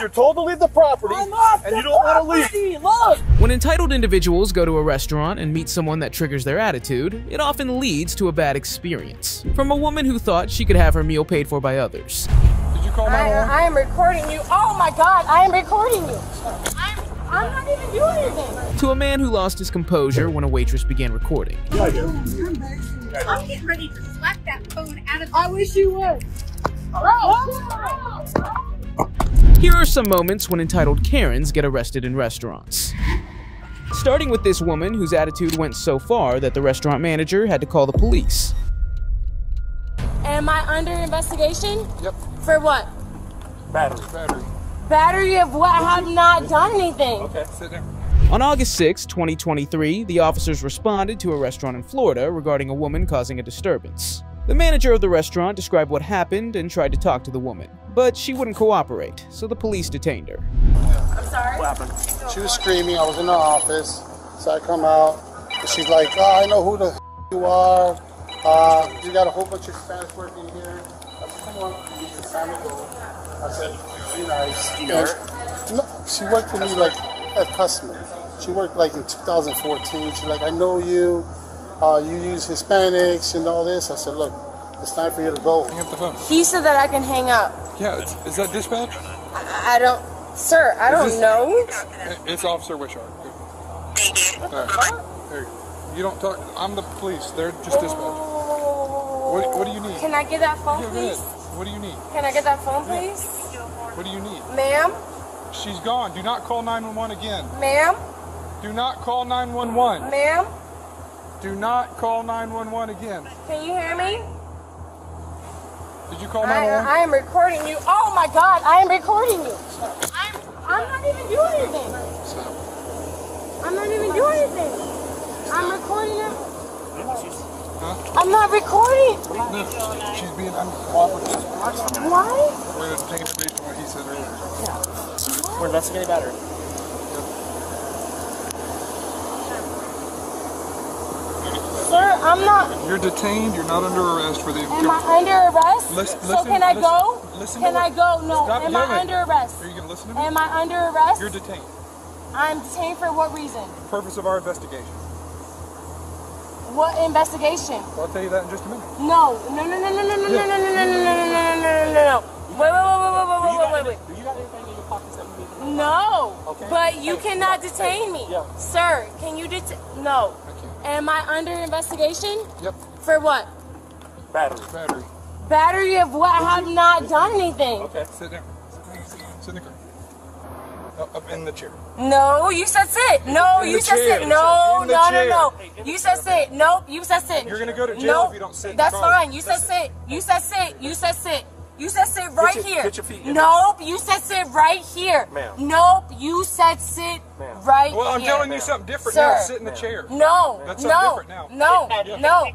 you're told to leave the property I'm off and the you don't want to leave. Look. When entitled individuals go to a restaurant and meet someone that triggers their attitude, it often leads to a bad experience. From a woman who thought she could have her meal paid for by others. Did you call I, uh, 911? I am recording you. Oh my God, I am recording you. I'm, I'm not even doing anything. To a man who lost his composure when a waitress began recording. I'm getting ready to slap that phone out of I wish you would. Here are some moments when entitled Karens get arrested in restaurants. Starting with this woman whose attitude went so far that the restaurant manager had to call the police. Am I under investigation? Yep. For what? Battery. Battery. Battery of what? I have not done anything. Okay. Sit there. On August 6, 2023, the officers responded to a restaurant in Florida regarding a woman causing a disturbance. The manager of the restaurant described what happened and tried to talk to the woman, but she wouldn't cooperate, so the police detained her. I'm sorry. What happened? She was screaming. I was in the office. So I come out. And she's like, oh, I know who the you are. Uh, you got a whole bunch of Spanish working here. I said, come on, you can sign the. I said, be nice. You know And- No, she worked for me like a customer. She worked like in 2014. She's like, I know you. Uh, you use Hispanics and all this. I said, look, it's time for you to go. Hang up the phone. He said that I can hang up. Yeah, it's, is that dispatch? I, I don't, sir. I don't this- know. It's Officer Wishart. All right. Here. You don't talk. I'm the police. They're just dispatch. What, what do you need? Can I get that phone, Yeah, please? What do you need? Can I get that phone, please? What do you need? Ma'am, She's gone. Do not call 911 again. ma'am, Do not call 911. ma'am. Do not call 911 again. Can you hear me? Did you call I, 911? I am recording you. Oh my God, I am recording you. I'm, I'm not even doing anything. I'm not even doing anything. I'm recording him. I'm not recording. No, she's being uncooperative. Why? We're going to take it based on what he said earlier. Yeah. We're investigating battery. Sir, I'm not. You're detained. You're not under arrest for the. Am I under arrest? Listen- so listen- can I listen- go? listen can I go? No. Stop Am yelling. I under arrest? Are you going to listen to me? Am I under arrest? You're detained. I'm detained for what reason? Purpose of our investigation. What investigation? I'll tell you that in just a minute. No, no, no, no, no, no, no, no, no, no, no, no, no, no, no, no, no, no. Wait, wait, wait, wait, wait, wait, wait, wait, wait. Do you got anything in your pockets that we need to know? No, Okay. but you cannot detain me. Yeah. Sir, can you detain? No. Can't. Am I under investigation? Yep. For what? Battery. Battery. Battery of what? I have not done anything. Okay. Sit down. Sit in the car. Up, up in the chair. No, you said sit. No, you said sit. No, no, no, no. You said sit. Nope, you said sit. You're gonna go to jail if you don't sit That's fine. You said sit. You said sit. You said sit. You said sit right your- here. get your feet in. Nope, you said sit right here. Ma'am. Nope, you said sit Ma'am. right Well, I'm here. telling you something different Sir. now. Sit in the chair. No, That's no, different now. no, no.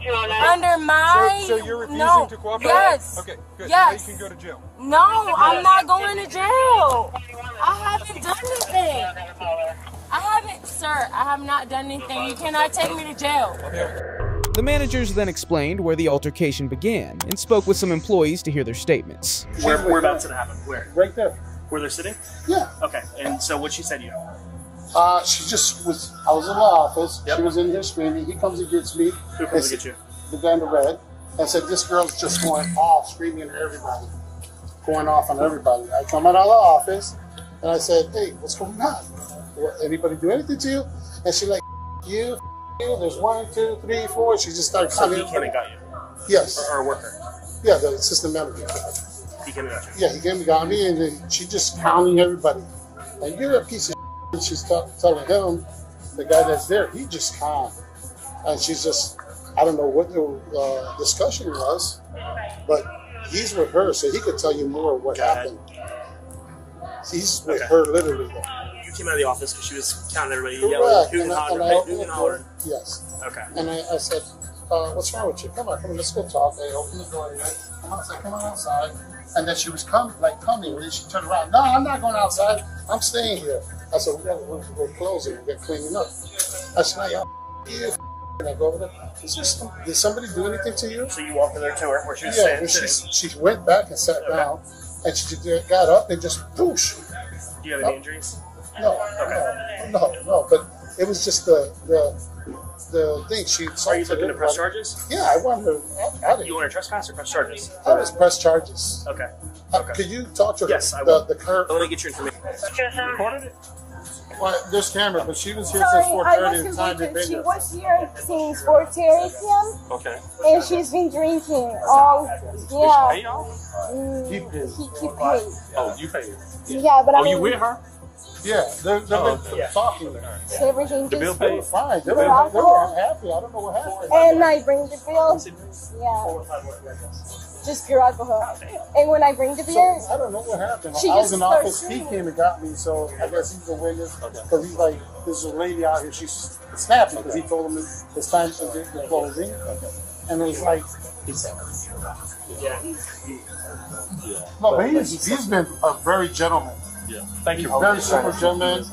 Under my So, so you're refusing no. to cooperate? Yes. Okay, good. Yes. Now you can go to jail. No, I'm not going to jail. I haven't done anything. I haven't, sir. I have not done anything. You cannot take me to jail. The managers then explained where the altercation began and spoke with some employees to hear their statements. Where, whereabouts did it happen? Where? Right there. Where they're sitting? Yeah. Okay. And so what she said to you? Uh, she just was. I was in the office. Yep. She was in here screaming. He comes and gets me. Who comes to get you? The guy in the red. And said, "This girl's just going off, screaming at everybody, going off on everybody." I come out of the office, and I said, "Hey, what's going on? What, anybody do anything to you?" And she like, "You, you." There's one, two, three, four. She just started So counting. he came and got you, Yes. or, or a worker. Yeah, the assistant manager. He came and got you. Yeah, he came and got me, and then she just counting everybody. And you're a piece of shit. She's t- telling him, the guy that's there, he just calm. And she's just, I don't know what the uh, discussion was, but he's with her, so he could tell you more of what happened. He's with Okay. her literally. Though. Came out of the office because she was counting everybody, yelling, Correct. hooting And and I, and I and hollering. door. Yes. Okay. And I, I said, uh, what's wrong with you? Come on, come on, let's go talk. I opened the door. Right? Come on, I said, come on outside. And then she was coming, like coming. When she turned around, no, I'm not going outside. I'm staying here. I said, we got, we're, we're closing. We're cleaning up. I said, no, y'all. And I go over there. Is this, did somebody do anything to you? So you walked in there to her where she was Yeah, and she, she went back and sat down. And she got up and just, whoosh, Do you have any injuries? No, no, no, no. But it was just the the the thing. She Are you assaulted looking to press everybody. charges? Yeah, I want her out- out of You here. want to trespass or press charges? I was press charges. Okay. Uh, Okay. Could you talk to her? Yes, I the, will. the current? Let me get your information. Recorded it? Well, there's camera, but she was here Sorry, since I 4:30. was The time confused. they've She was here since 4:30 p.m. Okay. and she's been drinking all. Yeah. Hey, y'all? Mm, He paid. he, he paid. Oh, you paid. Yeah, but I Oh, mean, you with her? Yeah, they're, they've Oh, been yeah. talking. everything The bill just paid? Fine, they With were, they alcohol? were happy. I don't know what happened. and I bring the bill. Yeah, just pure alcohol. And when I bring the So, beer, I don't know what happened. She I was just in starts office. He came and got me, so I guess he's a witness. Because he's like, there's a lady out here. She's snapping because he told him it's time to get the closing. Okay. And it was like, Yeah. no, but he's, he's been a very gentleman. Thank He's you. very simple gentleman.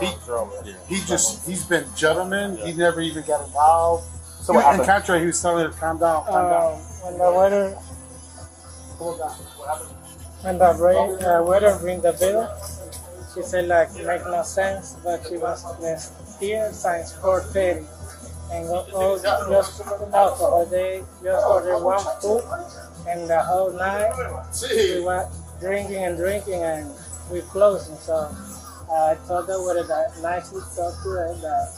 He, he just, he's been gentleman. He never even got involved. So what in happened? contrary, he was telling her to calm down, calm Um, down. when the waiter, when the bring, uh, waiter bring the bill, she said like make no sense, but she was to here since 4:30 and go oh, just alcohol. They just ordered one food, and the whole night we went drinking and drinking, and we closing. So uh, I told the waiter that nicely talk to her that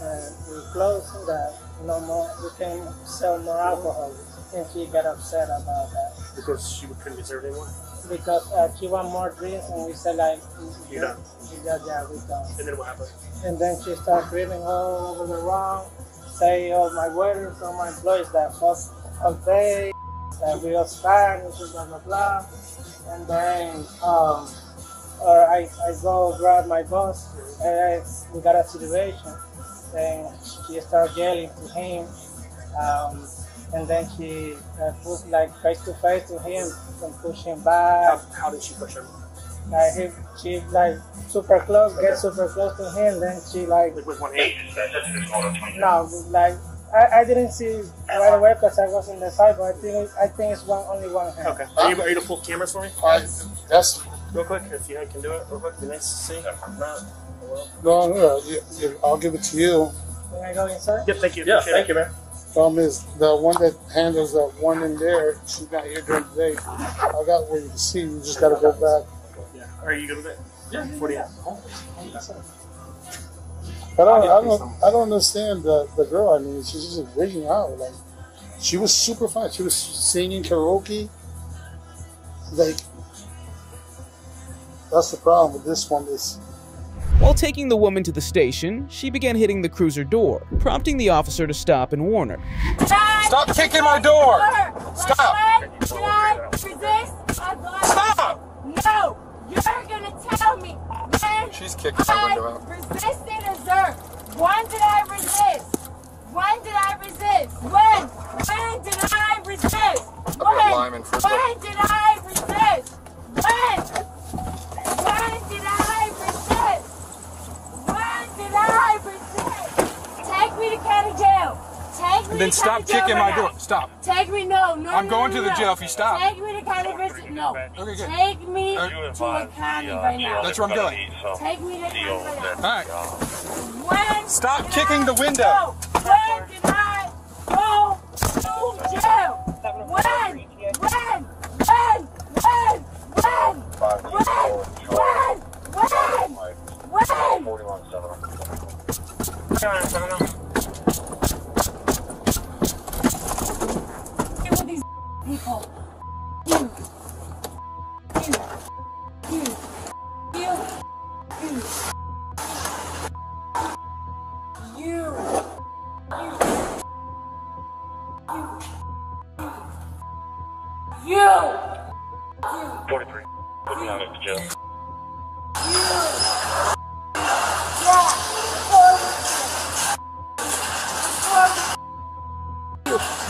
uh, we closing that no more we can sell more alcohol, and she got upset about that Because she couldn't be served anymore? because uh, she want more drinks, and we said like, You're done. yeah, yeah, we done. And then what happened? And then she started screaming all over the room, say, oh, my waiters, all my employees that fuck, fuck day, that we are Spanish, blah, blah, blah. And then, um, or I, I go grab my boss, and I, we got a situation. And she started yelling to him. Um, and then she uh, put like face to face to him and push him back. How, how did she push him? Like he, she like super close, get super close to him, then she like Like with one hand? no, like I, I didn't see right away because I was in the side, but I think I think it's one only one hand. Okay. Are you, able- are you to pull cameras for me? I, that's Real quick, if you can do it real quick. Be nice to see. If not, well. no, no. You, you, I'll give it to you. Can I go inside? Yep, thank you. Yeah, thank you, man. Problem is, the one that handles that one in there, she's not here during the day. I got where you can see. You just got to go back. Yeah. Are you good with it? Yeah. What do you have? But I, I don't, I don't understand the, the girl. I mean, she's just wigging out. Like, she was super fun. She was singing karaoke. Like, that's the problem with this one. Is While taking the woman to the station, she began hitting the cruiser door, prompting the officer to stop and warn her. Stop kicking my door! Stop! Did I resist? Stop! No! You're gonna tell me when She's kicking my I window out. resisted a Zerk. When did I resist? When did I resist? When? When did I resist? When? lime in Frisco. When did I resist? When? When did I resist? When did I resist? Take me to county jail. Take me And then to stop county jail kicking right my now. door. Stop. Take me, no, no. I'm no, going no, to the no. jail if you stop. Take me to county visit. No. Okay, good. Take me Uh, to a county right now. That's where I'm going. Take me to county right All now. right. When Stop kicking I the window. go? When did I go to jail? When? When? When? When? When? When? When? When? When? Get with these people. You. You. You. You. You. You. You. You. 43. Put me on it, Joe.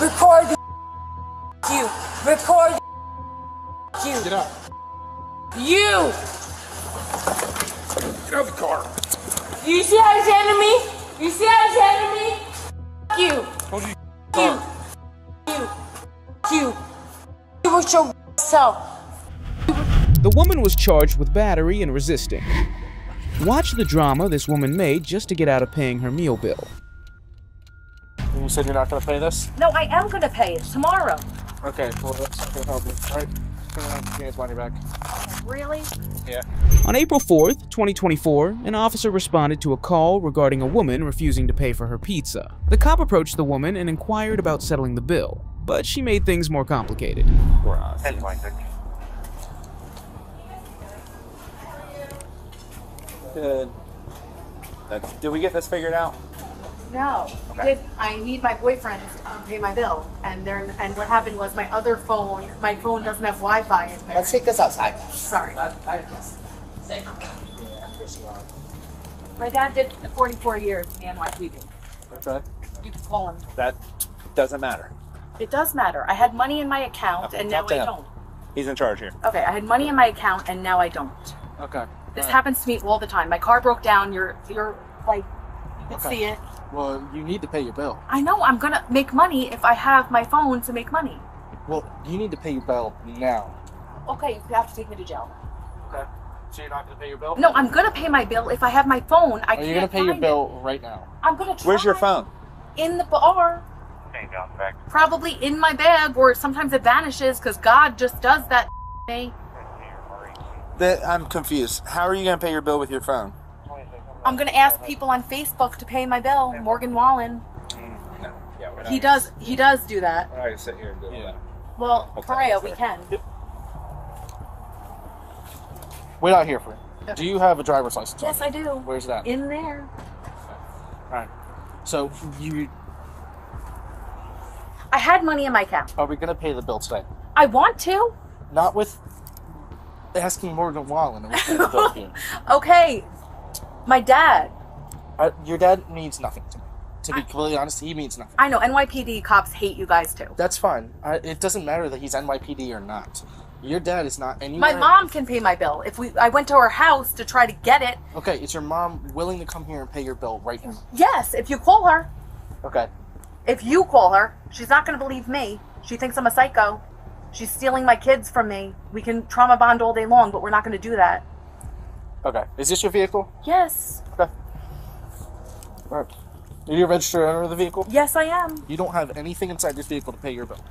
Record you. Record you. Get up. You. Get out of the car. You see how he's handling me? You see how he's handling me? You. Told you. You. You. You. You You with your self. The woman was charged with battery and resisting. Watch the drama this woman made just to get out of paying her meal bill. You said you're not going to pay this? No, I am gonna pay it tomorrow. Okay, well, that's not going to help you. All right, come on, give me his money back. Really? Yeah. On April 4th, 2024, an officer responded to a call regarding a woman refusing to pay for her pizza. The cop approached the woman and inquired about settling the bill, but she made things more complicated. Good. Uh, did we get this figured out? No. Okay. Did I need my boyfriend to pay my bill, and there, and what happened was my other phone, my phone doesn't have Wi-Fi in there. Let's take this outside. Sorry. My dad did 44 years in the NYPD. Okay. You can call him. That doesn't matter. It does matter. I had money in my account, and now Talk to I him. don't. He's in charge here. Okay, I had money in my account, and now I don't. Okay. This Alright. happens to me all the time. My car broke down. You're, you're like, you can Okay. see it. Well, you need to pay your bill. I know I'm gonna make money if I have my phone to make money. Well, you need to pay your bill now. Okay, you have to take me to jail. Okay. So you're not going to pay your bill? No, I'm gonna pay my bill if I have my phone. I Are can't you going to pay your find bill right now? It. I'm gonna try. Where's your phone? In the bar. Hang on, back. Probably in my bag, or sometimes it vanishes because God just does that. Me. That, I'm confused. How are you going to pay your bill with your phone? I'm gonna ask people on Facebook to pay my bill. Morgan Wallen. No. Yeah. He does. He does do that. We're not going to sit here and do Yeah. Well, Okay. Correa, we can. Wait out here for it. Do you have a driver's license? on Yes, you? I do. Where's that? In there. Alright. So, you I had money in my account. are we going to pay the bill today? I want to. Not with asking Morgan Wallen to pay the bill here. Okay. My dad. Uh, your dad means nothing to me. To be completely honest, he means nothing. I know NYPD cops hate you guys too. That's fine. I, it doesn't matter that he's NYPD or not. Your dad is not anywhere. My mom can pay my bill. If we, I went to her house to try to get it. Okay, is your mom willing to come here and pay your bill right now? Yes, if you call her. Okay. If you call her, she's not going to believe me. She thinks I'm a psycho. She's stealing my kids from me. We can trauma bond all day long, but we're not going to do that. Okay. Is this your vehicle? Yes. Okay. Alright. Are you a registered owner of the vehicle? Yes, I am. You don't have anything inside this vehicle to pay your bill.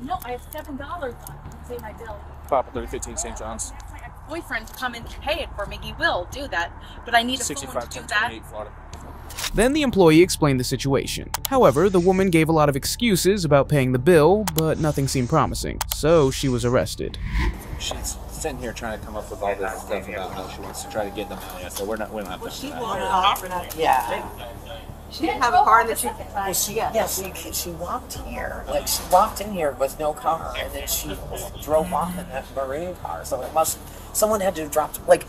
No, I have seven dollars on to pay my bill. Papa 3015 St. John's. My boyfriend to come and pay it for me. He will do that, but I need a phone to do that. Florida. Then the employee explained the situation. However, the woman gave a lot of excuses about paying the bill, but nothing seemed promising, so she was arrested. She's sitting here trying to come up with all this stuff about how she wants to try to get the money. So we're not, we don't have to. do that. Yeah. She didn't have a car that she could Well, she, yeah, she, she walked here. Like, she walked in here with no car, and then she drove off in that maroon car. So it must, someone had to have dropped, like,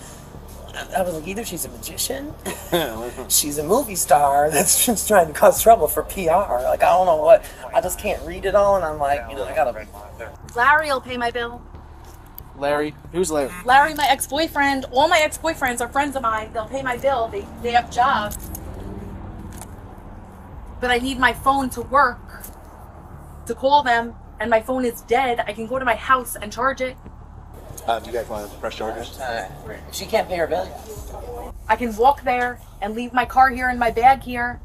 I was like, either she's a magician, she's a movie star that's just trying to cause trouble for PR. Like, I don't know what, I just can't read it all, and I'm like, you know, I gotta. Larry will pay my bill. Larry? Who's Larry? Larry, my ex-boyfriend. All my ex-boyfriends are friends of mine. They'll pay my bill. They they have jobs. But I need my phone to work to call them, and my phone is dead. I can go to my house and charge it. Uh, do you guys want to press charges? Uh, she can't pay her bill yet. I can walk there and leave my car here and my bag here.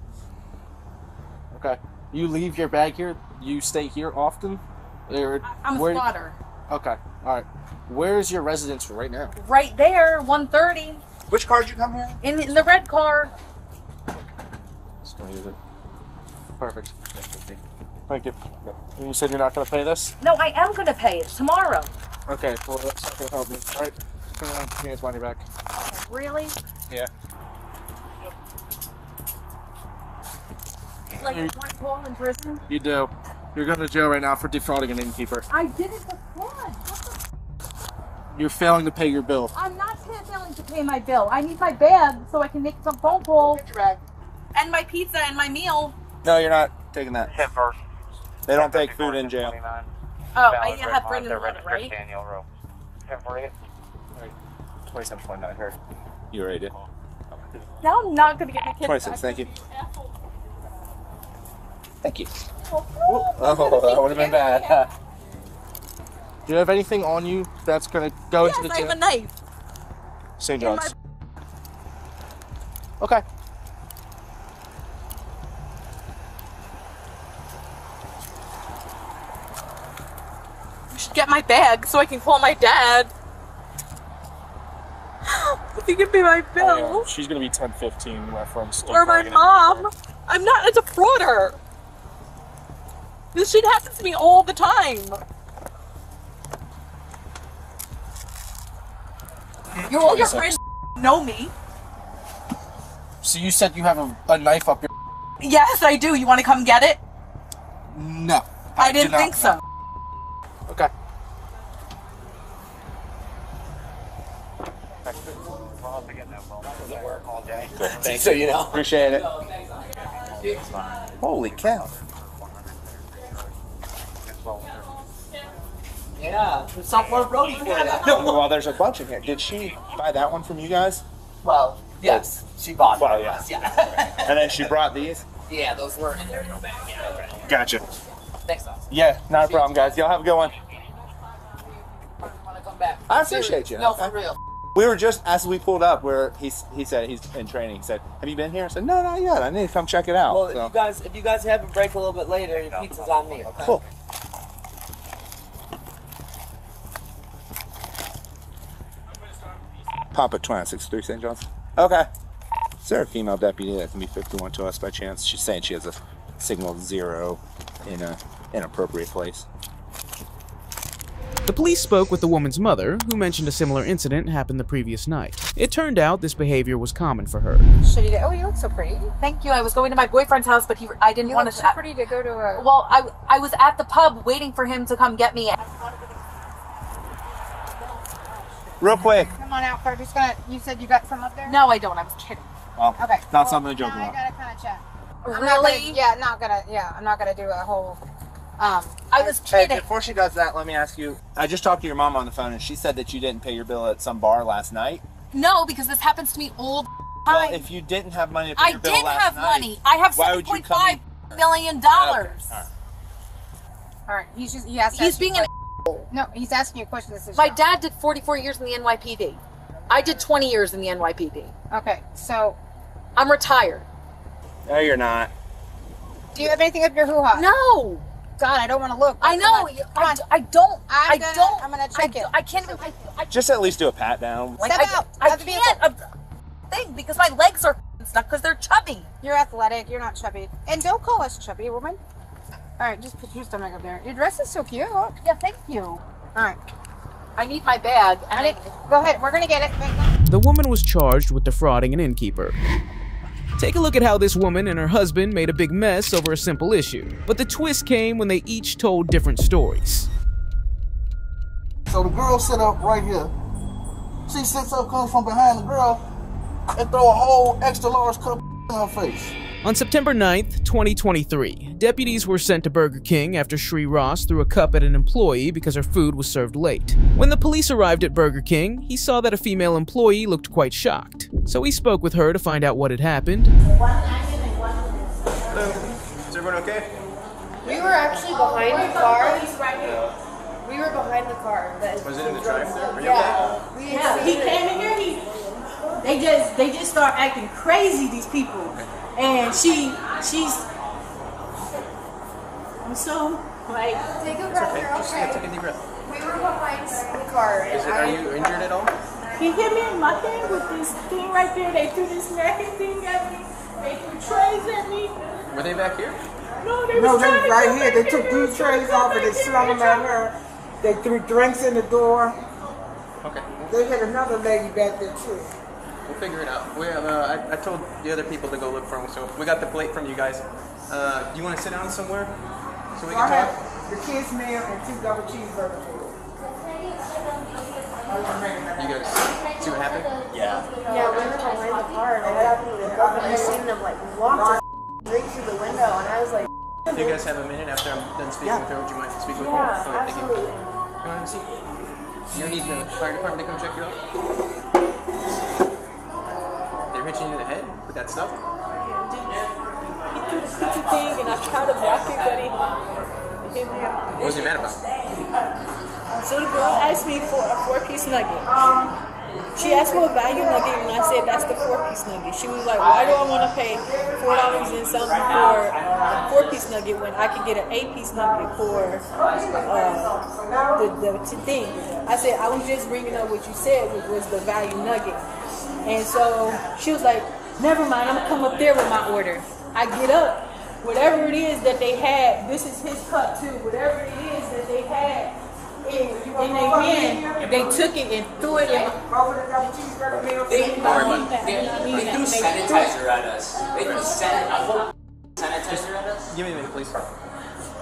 Okay. You leave your bag here? You stay here often? Or I'm a where- spotter. Okay. Alright. Where is your residence right now? Right there, 130. Which car did you come here? In, in the red car. Just gonna use it. Perfect. Thank you. You said you're not gonna pay this? No, I am gonna pay it tomorrow. Okay, well that's not gonna help me. Alright. Come on, give me his money back. Really? Yeah. Like You- one call in prison? You do. You're going to jail right now for defrauding an innkeeper. I did it for fun. You're failing to pay your bill. I'm not failing to pay my bill. I need my bag so I can make some phone calls. And my pizza and my meal. No, you're not taking that. They don't take food in jail. Oh, I need to have Brendan Wood, right? Daniel Rowe. 1048. 27.9, heard. You already did. Now I'm not gonna get my kids 26, back. thank you. Thank you. Oh, Oh, that would have been bad. Do you have anything on you that's gonna go Yes, into the I have a knife. St. in John's. Okay. You should get my bag so I can call my dad. if you give me my bill. Oh, yeah. She's gonna be 10 15 my friend's still or my mom. I'm not a defrauder. This shit happens to me all the time. Your all your friends know me. So you said you have a, a knife up your. Yes, I do. You want to come get it? No. I, do didn't think so. Okay. Thanks. So you know. Appreciate it. Holy cow. Yeah, there's some more Brody for you. well, there's a bunch in here. Did she buy that one from you guys? Well, yes, she bought Well, it. yeah. Yeah. And then she brought these? yeah, those were in there in the bag. Yeah, okay. Gotcha. Thanks, Austin. Yeah, not a problem, guys. Y'all have a good one. Want to come back? I appreciate you. No, for real. We were just as we pulled up where he he said he's in training. He said, "Have you been here?" I said, "No, not yet. I need to come check it out." Well, if So- you guys, if you guys have a break a little bit later, your pizza's on me. Okay. Cool. Pop at 2963 St. John's. Okay. Is there a female deputy that can be 51 to us by chance? She's saying she has a signal zero in a inappropriate place. The police spoke with the woman's mother, who mentioned a similar incident happened the previous night. It turned out this behavior was common for her. Shitty day. Oh, you look so pretty. Thank you. I was going to my boyfriend's house, but he, I didn't You want look to. so pretty to go to a. Well, I, I was at the pub waiting for him to come get me. Real quick. Come on out, Kurt. Just gonna. You said you got some up there. No, I don't. I was kidding. Well, Okay. not something to joke now about. I gotta kind of chat. I'm not Really? gonna, yeah, not gonna. Yeah, I'm not gonna do a whole. Um, I was kidding. Hey, kidding. before she does that, let me ask you. I just talked to your mom on the phone, and she said that you didn't pay your bill at some bar last night. No, because this happens to me all the Well, time. if you didn't have money to pay I your bill did last have night, money. I have why seven would you point come five million dollars. Okay, all right. all right. He's just. He asked. He's being an. No, he's asking you a question. This is My dad did 44 years in the NYPD. I did 20 years in the NYPD. Okay, so I'm retired. No, you're not. do you have anything up your hoo ha? No, God, I don't want to look. I know. Come on. I, I don't. I'm I gonna- don't. I'm gonna I, check it. I can't even. I, I, Just at least do a pat down. like, Step I, out I of the can't. uh, thing because my legs are stuck because they're chubby. You're athletic. You're not chubby. And don't call us chubby, woman. All right, just put your stomach up there. Your dress is so cute. All Yeah, thank you. All right. I need my bag. And I need, go ahead. We're gonna get it. The woman was charged with defrauding an innkeeper. Take a look at how this woman and her husband made a big mess over a simple issue. But the twist came when they each told different stories. So the girl sit up right here. She sits up, comes from behind the girl, and throw a whole extra large cup in her face. On September 9th, 2023, deputies were sent to Burger King after Shree Ross threw a cup at an employee because her food was served late. When the police arrived at Burger King, he saw that a female employee looked quite shocked. So he spoke with her to find out what had happened. Is everyone okay? We were actually behind the car. We were behind the car. That Was it in the drive-thru? Yeah. okay? Yeah, he came in here. He, they just, they just start acting crazy. These people, and she, she's. I'm so like. Take a breath. Okay, You're just okay. take a deep breath. We were behind the car. Is it, are I- you injured at all? He hit me in my head with this thing right there. They threw this napkin thing at me. They threw trays at me. Were they back here? No, they No, was they to right here. They took these trays off and they slung them at her. They threw drinks in the door. Okay, They hit another lady back there too. We'll figure it out. We have, uh, I, I told the other people to go look for them, so we got the plate from you guys. Uh, do you want to sit down somewhere so we So I can talk? had the kids meal and two double cheeseburgers. You guys see what happened? Yeah, Yeah, we were behind the car and I, I seen them like walk right through the window and I was like, Do you guys have a minute after I'm done speaking with her? Would you mind to speak with Yeah, me? Okay, thank you. absolutely. Come on, have a seat. You need the fire department to come check you out? They hit you in the head with that stuff? He threw the sticky thing, and I tried to block it, but he. he hit me up. What was he mad about? So the girl asked me for a four piece nugget. She asked for a value nugget, and I said that's the four piece nugget. She was like, "Why do I want to pay four dollars and something for a four piece nugget when I could get an eight piece nugget for uh, the, the t- thing?" I said, "I was just bringing up what you said, which was the value nugget." And so she was like, "Never mind, I'm gonna come up there with my order." I get up, whatever it is that they had. This is his cup too. Whatever it is that they had in, in their hand, they took it and threw it in. They, they, they threw sanitizer at us. They threw san- sanitizer at us. Give me a minute, please.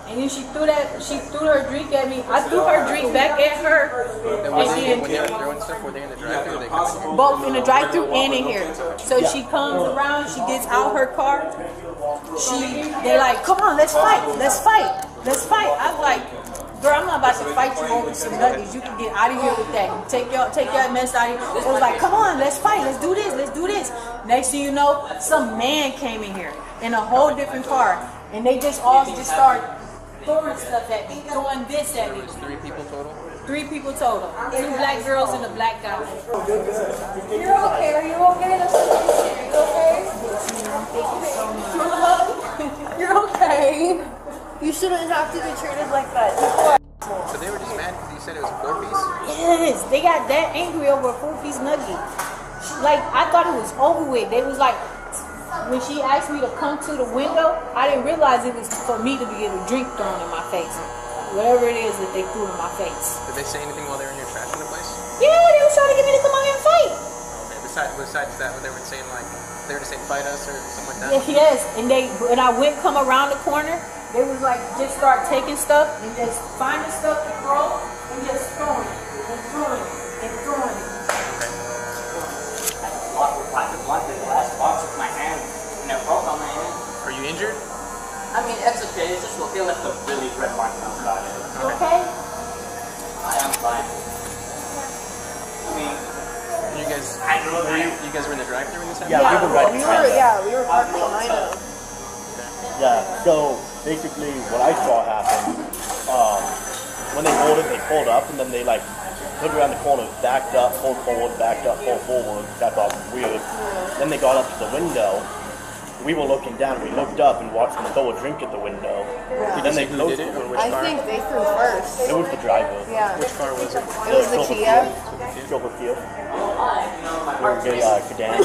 And then she threw that, she threw her drink at me. I threw her drink back at her. Then was And then- when they were throwing stuff, were they in the drive-thru? They come both in the drive-through and in here. So she comes around, she gets out her car. She, they like, come on, let's fight, let's fight, let's fight. I'm like, girl, I'm not about to fight you over some nuggies. You can get out of here with that. Take your, take your mess out of here. It was like, come on, let's fight, let's do this, let's do this. Next thing you know, some man came in here in a whole different car, and they just all just start throwing stuff at me, throwing this at me. Three people total. Three people total. Two black girls and a black guy. You're okay. Are you okay? That's Are you okay? You're okay. You shouldn't have to be treated like that. So they were just mad because you said it was a four piece? Yes, they got that angry over a four piece nugget. Like I thought it was over with. They was like, when she asked me to come to the window, I didn't realize it was for me to be getting a drink thrown in my face. Whatever it is that they threw in my face. Did they say anything while they were in here trashing the place? Yeah, they was trying to get me to come out here and fight. Okay, besides, besides that, what they were saying, like, they were saying fight us or something like that? Yes, and they when I went come around the corner, they was like just start taking stuff and just finding stuff to throw and just throwing it I mean, it's okay. It's just they left a really red mark outside. You okay? I am fine. I mean, You guys, were you, you guys were in the drive-thru when this happened? Yeah, we were right We were- behind yeah, we were parked behind them. Yeah, so basically what I saw happen, um, when they pulled it, they pulled up and then they like looked around the corner, backed up, pulled forward, backed up, pulled forward. That thought was weird. Then they got up to the window. We were looking down, we looked up and watched them throw a drink at the window. Yeah. Then they closed it, the or window. I think they threw first. It was the driver. Yeah. Which car was it? It was the Kia. Silver Field. They were very uh, sedan.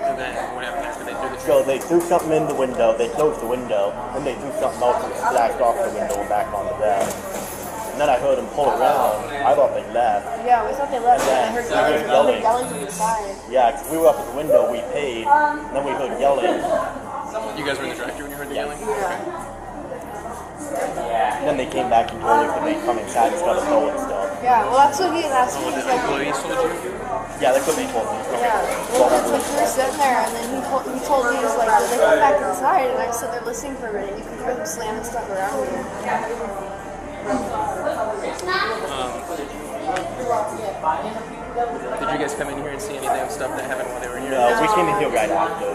And then what happened after they threw the So they threw something in the window, they closed the window, then they threw something else and splashed off the window and back onto that. And then I heard them pull around. I thought they left. Yeah, we thought they left. And And I then heard heard yelling, yelling. yelling from the side. Yeah, 'cause we were up at the window, we paid, um, and then we heard yelling. You guys were in the drive-thru when you heard the yelling? And then they came back and told us that they'd come inside and started throwing stuff. Yeah, well, that's what he had asked me. Oh, the employees told you? Yeah, they could be told me. yeah. Well, that's like we were sitting there, and then he told, he told me, he was like, did they come back inside? And I stood there listening for a minute. You could hear them slamming stuff around me. Did you guys come in here and see any of stuff that happened while they were here? No, we came in here right after.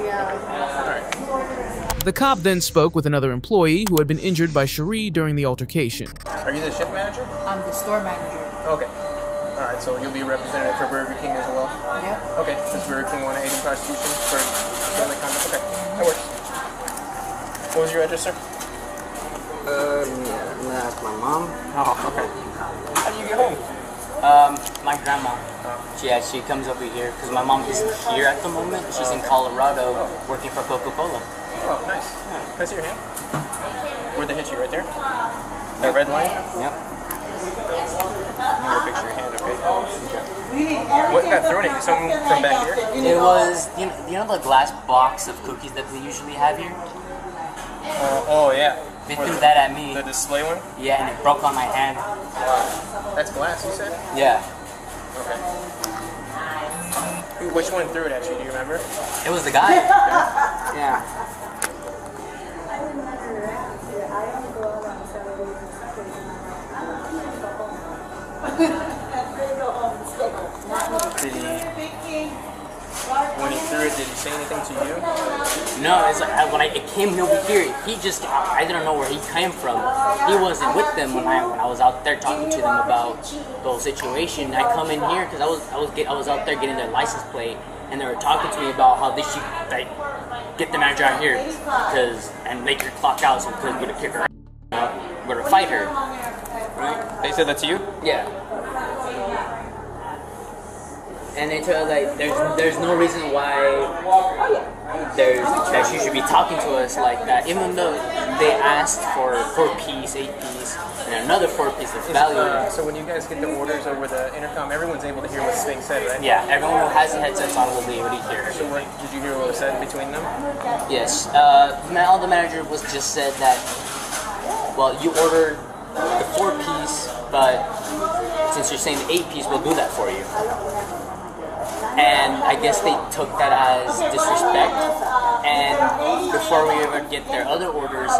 The cop then spoke with another employee who had been injured by Cherie during the altercation. Are you the shift manager? I'm the store manager. Okay. All right, so you'll be a representative for Burger King as well? Yep. Okay, does Burger King want to aid in prosecution for family conduct? Okay, that works. What was your address, sir? Um, yeah, I'm gonna ask my mom. Oh, okay. How do you get home? Um, my grandma. Yeah, she comes over here because my mom isn't here at the moment. She's in Colorado working for Coca-Cola. Oh, nice. Can I see your hand? Where'd they hit you? Right there? That red line? Yep. Picture your hand, okay? What got thrown at you? Someone from back here? It was, you know, you know the glass box of cookies that we usually have here? Uh, oh, yeah. They threw the- that at me. The display one? Yeah, and it broke on my hand. Wow. That's glass, you said? Yeah. Okay. Which one threw it at you? Do you remember? It was the guy. yeah. Did he, when he threw it, did he say anything to you? No, it's like I, when I it came over here, he just I, I didn't know where he came from. He wasn't with them when I when I was out there talking to them about the whole situation. I come in here because I was I was get, I was out there getting their license plate, and they were talking to me about how they should like get the manager out here because and make her clock out so because we're gonna kick her, out, we're gonna fight her. Right? They said that to you? Yeah. And they told like there's there's no reason why there's that she should be talking to us like that, even though they asked for four piece, eight piece, and another four piece of value. Uh, so when you guys get the orders over the intercom, everyone's able to hear what's being said, right? Yeah, everyone who has the headsets on will be able to hear. So what, did you hear what was said between them? Yes. Uh, all the manager was just said that. Well, you ordered the four piece, but since you're saying the eight piece, we'll do that for you. And I guess they took that as disrespect. And before we ever get their other orders,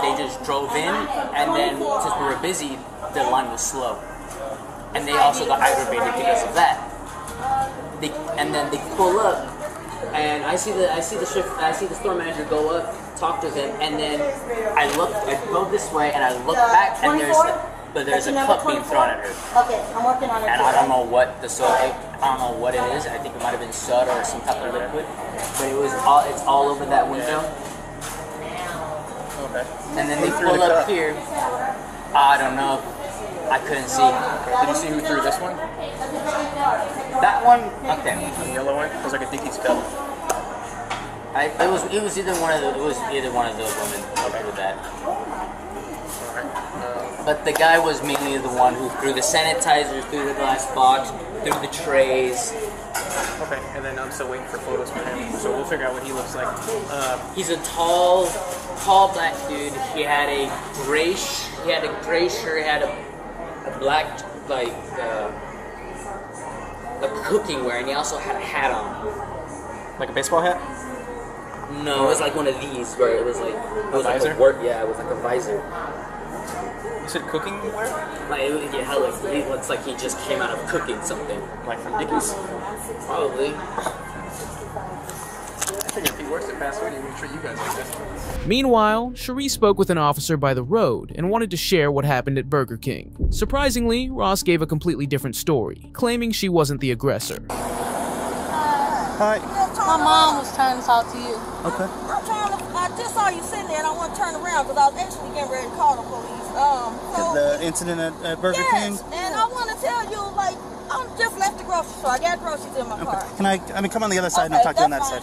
they just drove in, and then since we were busy, the line was slow. And they also got aggravated because of that. They, and then they pull up, and I see the I see the shift I see the store manager go up, talk to them, and then I look I go this way and I look back and there's but there's a cup being thrown at her. Okay, I'm working on it. And I don't know what the soda I don't know what it is. I think it might have been soda or some type of liquid. But it was all it's all over that window. Okay. And then they threw pull up cup? here. I don't know. I couldn't see. Did you see who threw this one? That one, okay. The yellow one? It was like a Dickies cup. I, it was it was either one of the it was either one of the women okay. threw that. Uh, but the guy was mainly the one who threw the sanitizer, through the glass box, threw the trays. Okay, and then I'm still waiting for photos for him, so we'll figure out what he looks like. Uh, He's a tall, tall black dude. He had a gray, sh- he had a gray shirt. He had a, a black like uh, a cooking wear, and he also had a hat on. like a baseball hat? No, it was like one of these where it was like it was like visor? a work. Yeah, it was like a visor. You it cooking wear? Like it, yeah, like he looks like he just came out of cooking something. Like from Dickies? Probably. I figured if he works at fast he would treat you guys like. Meanwhile, Cherie spoke with an officer by the road and wanted to share what happened at Burger King. Surprisingly, Ross gave a completely different story, claiming she wasn't the aggressor. Hi. My mom was trying to talk to you. Okay. I'm trying to, I just saw you sitting there and I want to turn around because I was actually getting ready to call the police. Um, so, The incident at, at Burger yes, King. and I want to tell you, like, I just left the grocery store. I got groceries in my car. Can I? I mean, come on the other side and I'll talk to you on that that's side.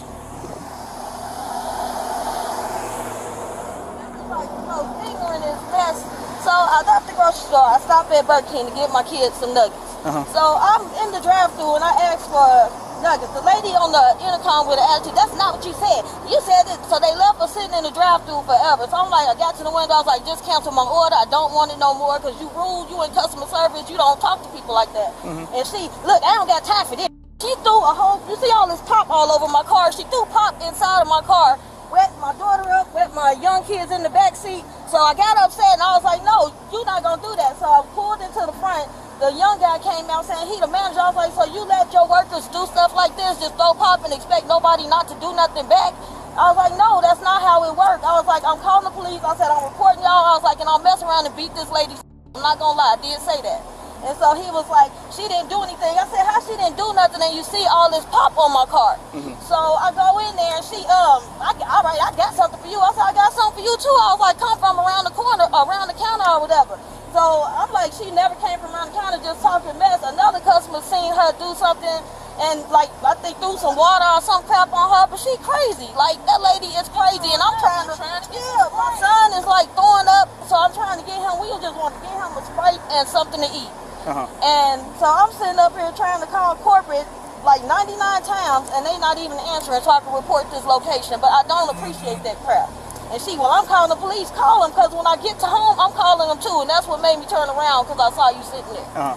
like, you know, is best. So I left the grocery store. I stopped at Burger King to get my kids some nuggets. Uh-huh. So I'm in the drive-thru and I asked for nuggets. The lady on the intercom with the attitude, that's not what you said. You said it, so they left us sitting in the drive-thru forever. So I'm like, I got to the window, I was like, just cancel my order. I don't want it no more because you rude, you in customer service, you don't talk to people like that. Mm-hmm. And she, look, I don't got time for this. She threw a whole, you see all this pop all over my car. She threw pop inside of my car, wet my daughter up, wet my young kids in the back seat. So I got upset and I was like, no, you're not gonna do that. So I pulled into the front. The young guy came out saying he the manager. I was like, so you let your workers do stuff like this, just throw pop and expect nobody not to do nothing back? I was like, no, that's not how it works. I was like, I'm calling the police. I said, I'm reporting y'all. I was like, and I'll mess around and beat this lady. I'm not gonna lie, I did say that. And so he was like, she didn't do anything. I said, how she didn't do nothing and you see all this pop on my car? So I go in there and she, um, I, all right, I got something for you. I said, I got something for you too. I was like, come from around the corner, around the counter or whatever. So I'm like, she never came from around the counter just talking mess. Another customer seen her do something and like, I think threw some water or some crap on her, but she crazy. Like, that lady is crazy and I'm trying to, yeah, my son is like throwing up. So I'm trying to get him, we just want to get him a Sprite and something to eat. Uh-huh. And so I'm sitting up here trying to call corporate like 99 times and they not even answering so I can report this location. But I don't appreciate that crap. And she, well, I'm calling the police. Call them because when I get to home, I'm calling them too. And that's what made me turn around because I saw you sitting there. Uh-huh.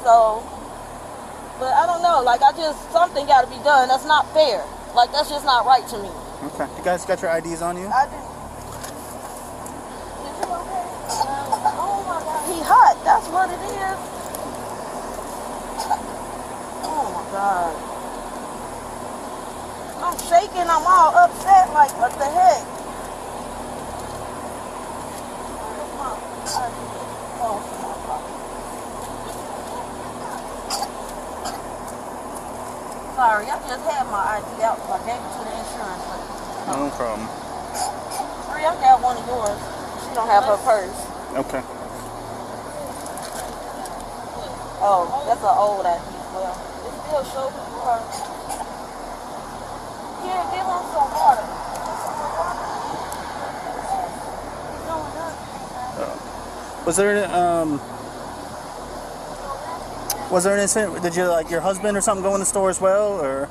So, but I don't know. Like, I just, something got to be done. That's not fair. Like, that's just not right to me. Okay. You guys got your IDs on you? I did. Oh my God, he hot. That's what it is. Oh my God. I'm shaking. I'm all upset. Like, what the heck? Sorry, I just had my ID out. I gave it to the insurance. No problem. Free, I got one of yours. She don't have her purse. Okay. Oh, that's an old ID well. It still shows people her. Here, give him some water. Was there um was there an incident? Did you like your husband or something go in the store as well, or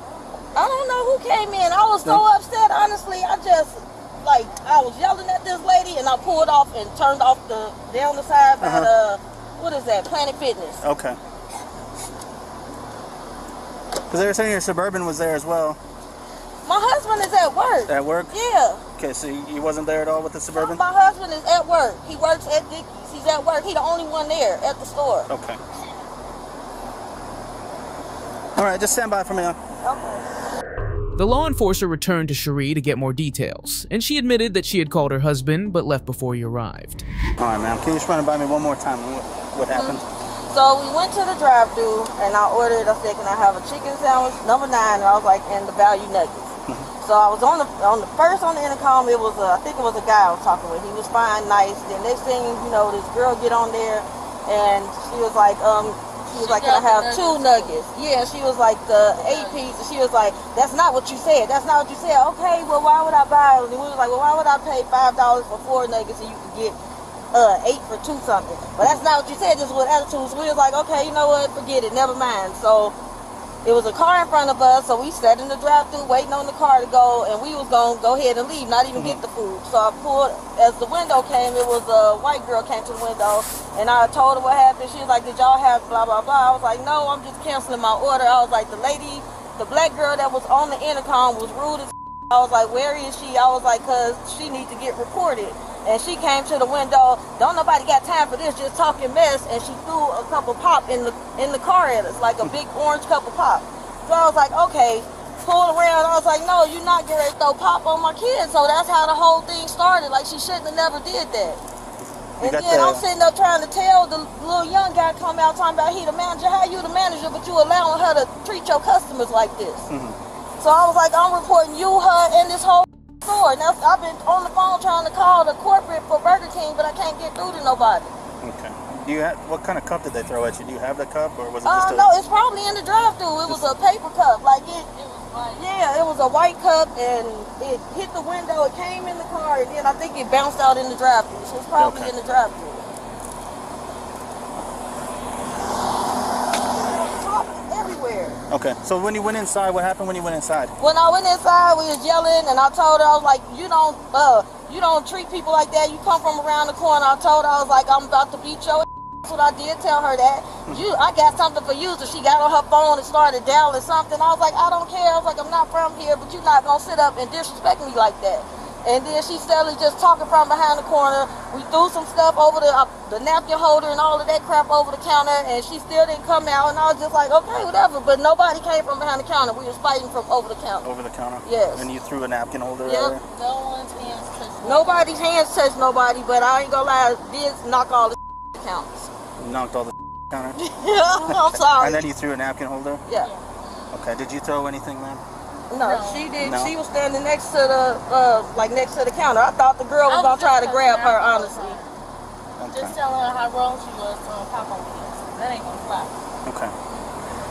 I don't know who came in. I was so No. upset, honestly. I just, like, I was yelling at this lady and I pulled off and turned off the, down the side by Uh-huh. the, what is that, Planet Fitness. okay? Because they were saying your suburban was there as well My husband is at work. at work. Yeah. Okay, so you wasn't there at all with the suburban. My husband is at work. He works at Dickey's. He's at work. He the only one there at the store. Okay. All right, just stand by for me. Okay. The law enforcer returned to Cherie to get more details, and she admitted that she had called her husband but left before he arrived. All right, ma'am. Can you just run it by me one more time? What, what happened? So we went to the drive-thru and I ordered. I said, "Can I have a chicken sandwich, number nine? And I was like, and the value nuggets. So I was on the on the first on the intercom. It was a, I think it was a guy I was talking with. He was fine, nice. Then next thing you know, this girl get on there, and she was like, um, she was like, "Can I have two nuggets?" Yeah, she was like the eight piece. She was like, "That's not what you said. That's not what you said." Okay, well, why would I buy? And we was like, "Well, why would I pay five dollars for four nuggets and you could get uh, eight for two something. But that's not what you said, just with attitude. So we was like, okay, you know what, forget it, never mind. So it was a car in front of us, so we sat in the drive through waiting on the car to go, and we was gonna go ahead and leave, not even get mm-hmm. the food. So I pulled, as the window came, it was a white girl came to the window, and I told her what happened. She was like, did y'all have blah, blah, blah. I was like, no, I'm just canceling my order. I was like, the lady, the black girl that was on the intercom was rude as I was like, where is she? I was like, cause she needs to get reported. And she came to the window. Don't nobody got time for this, just talking mess. And she threw a couple pop in the in the car at us, like a big orange cup of pop. So I was like, okay. Pulled around. I was like, no, you're not getting to throw pop on my kids. So that's how the whole thing started. Like she shouldn't have never did that. And then the- I'm sitting up trying to tell the little young guy come out talking about he the manager. How you the manager, but you allowing her to treat your customers like this? Mm-hmm. So I was like, I'm reporting you, her, and this whole store. Now I've been on the phone trying to call the corporate for Burger King, but I can't get through to nobody. Okay. Do you have what kind of cup did they throw at you? Do you have the cup, or was it just Uh, a? no, it's probably in the drive-through. It was a paper cup, like it. Yeah, it was a white cup, and it hit the window. It came in the car, and then I think it bounced out in the drive-through. So it's probably Okay. in the drive-through. Everywhere. Okay. So when you went inside, what happened when you went inside? When I went inside, we was yelling, and I told her, I was like, you don't, uh, you don't treat people like that. You come from around the corner. I told her, I was like, I'm about to beat your ass. That's what I did tell her that. You, I got something for you. So she got on her phone and started dialing something. I was like, I don't care. I was like, I'm not from here, but you're not gonna sit up and disrespect me like that. And then she started just talking from behind the corner. We threw some stuff over the uh, the napkin holder and all of that crap over the counter, and she still didn't come out. And I was just like, okay, whatever. But nobody came from behind the counter. We was fighting from over the counter. Over the counter. Yes. And you threw a napkin holder. at Yep. No one's hands touched. Nobody's hands touched nobody, but I ain't gonna lie, I did knock all the counters. You knocked all the counter. I'm sorry. And then you threw a napkin holder. Yeah. Okay. Did you throw anything, ma'am? No, she did. No. She was standing next to the, uh, like next to the counter. I thought the girl was gonna try to grab her, honestly. Okay. telling her how wrong she was to pop on kids. That ain't gonna fly. Okay.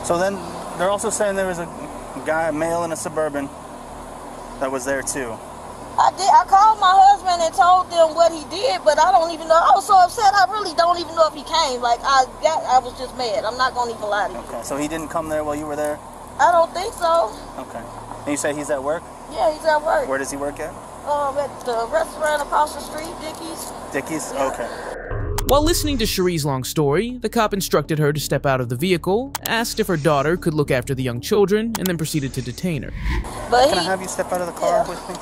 So then they're also saying there was a guy, a male in a suburban, that was there too. I did. I called my husband and told them what he did, but I don't even know. I was so upset. I really don't even know if he came. Like I got, I was just mad. I'm not gonna even lie to you. Okay. So he didn't come there while you were there. I don't think so. Okay. And you say he's at work. Yeah, he's at work. Where does he work at? Um, at the restaurant across the street, Dickey's. Dickey's. Okay. While listening to Cherie's long story, the cop instructed her to step out of the vehicle, asked if her daughter could look after the young children, and then proceeded to detain her. But Can I have you step out of the car with me?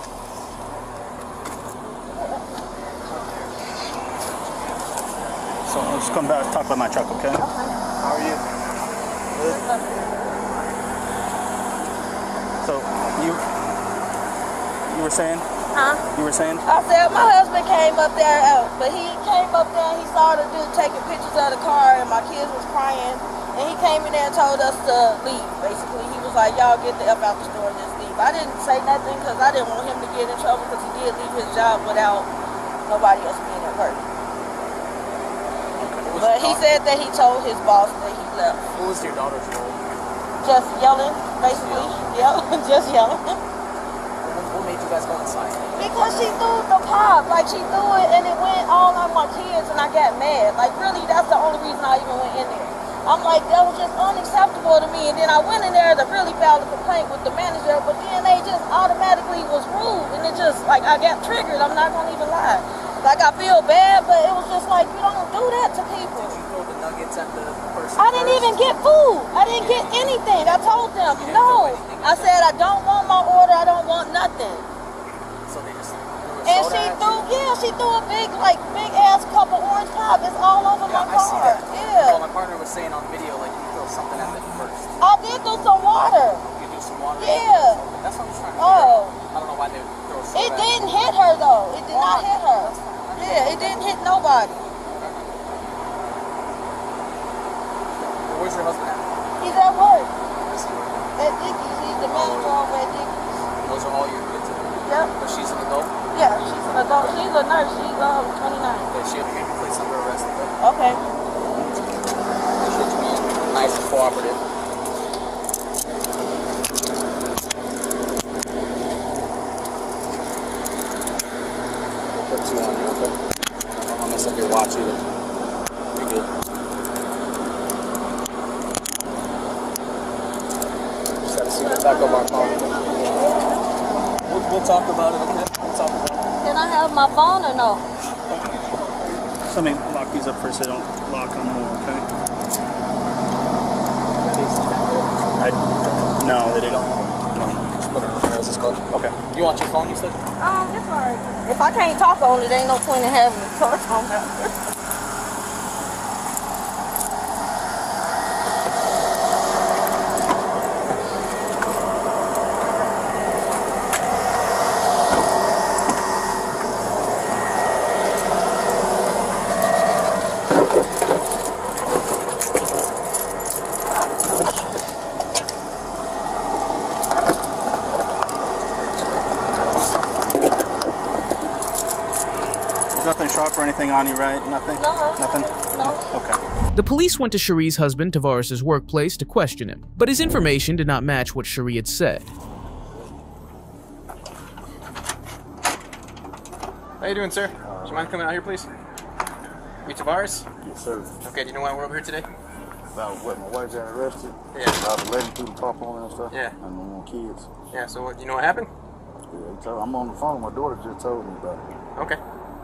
So I'll just come back and talk about my truck, okay? okay? How are you? Good. So you you were saying? Huh? You were saying? I said my husband came up there, uh, but he came up there and he saw the dude taking pictures of the car and my kids was crying. And he came in there and told us to leave, basically. He was like, y'all get the F out the store and just leave. I didn't say nothing because I didn't want him to get in trouble because he did leave his job without nobody else being at work. But he said that he told his boss that he left. What was your daughter's role? Just yelling, basically. Yep, just yelling. What made you guys go inside? Because she threw the pop, like she threw it and it went all on my kids and I got mad. Like really, that's the only reason I even went in there. I'm like, that was just unacceptable to me. And then I went in there to really file a complaint with the manager, but then they just automatically was rude. And it just, like, I got triggered. I'm not going to even lie. Like, I feel bad, but it was just like, you don't do that to people. Throw the nuggets at the. I didn't even get food. I didn't get anything. I told them, no. I said, I don't want my order. I don't want nothing. So they just And she threw, yeah, she threw a big, like, big ass cup of orange pop. It's all over my I see car. that. Yeah. Well, my partner was saying on video, like you throw something at them first. I did do some water. You do some water. Yeah. That's what I'm trying to Oh. I don't know why they throw soda. It didn't hit her though. It did not hit her. Yeah, it didn't hit nobody. Where's your husband at? He's at work. Is he working? At Dickey's. He's the manager over at Dickey's. Those are all your kids. Yep. But she's an adult. Yeah, she's an adult. She's a nurse. She's um 29. Yeah, she'll be placed under arrest. Okay. Appreciate you being nice and cooperative. We'll put two on you, okay? I don't want to mess up your watch either. You're good. Just gotta see the taco bar phone. We'll, we'll talk about it, okay? We'll talk about it. Can I have my phone or no? So let me lock these up first so they don't lock on more, okay? I, no, they didn't. How's this going? Okay. You want your phone, you said? Um, it's alright. If I can't talk on it, ain't no point in having a talk on it. There's nothing sharp anything on you, right? Nothing? No. Nothing? No. Okay. The police went to Cherie's husband Tavares' workplace to question him, but his information did not match what Cherie had said. How you doing, sir? Do you mind coming out here, please? You Tavares? Yes, sir. Okay, do you know why we're over here today? About what my wife got arrested. Yeah. About letting people pop on and stuff. Yeah. And my kids. Yeah, so what, you know what happened? Yeah, I'm on the phone. My daughter just told me about it. Okay.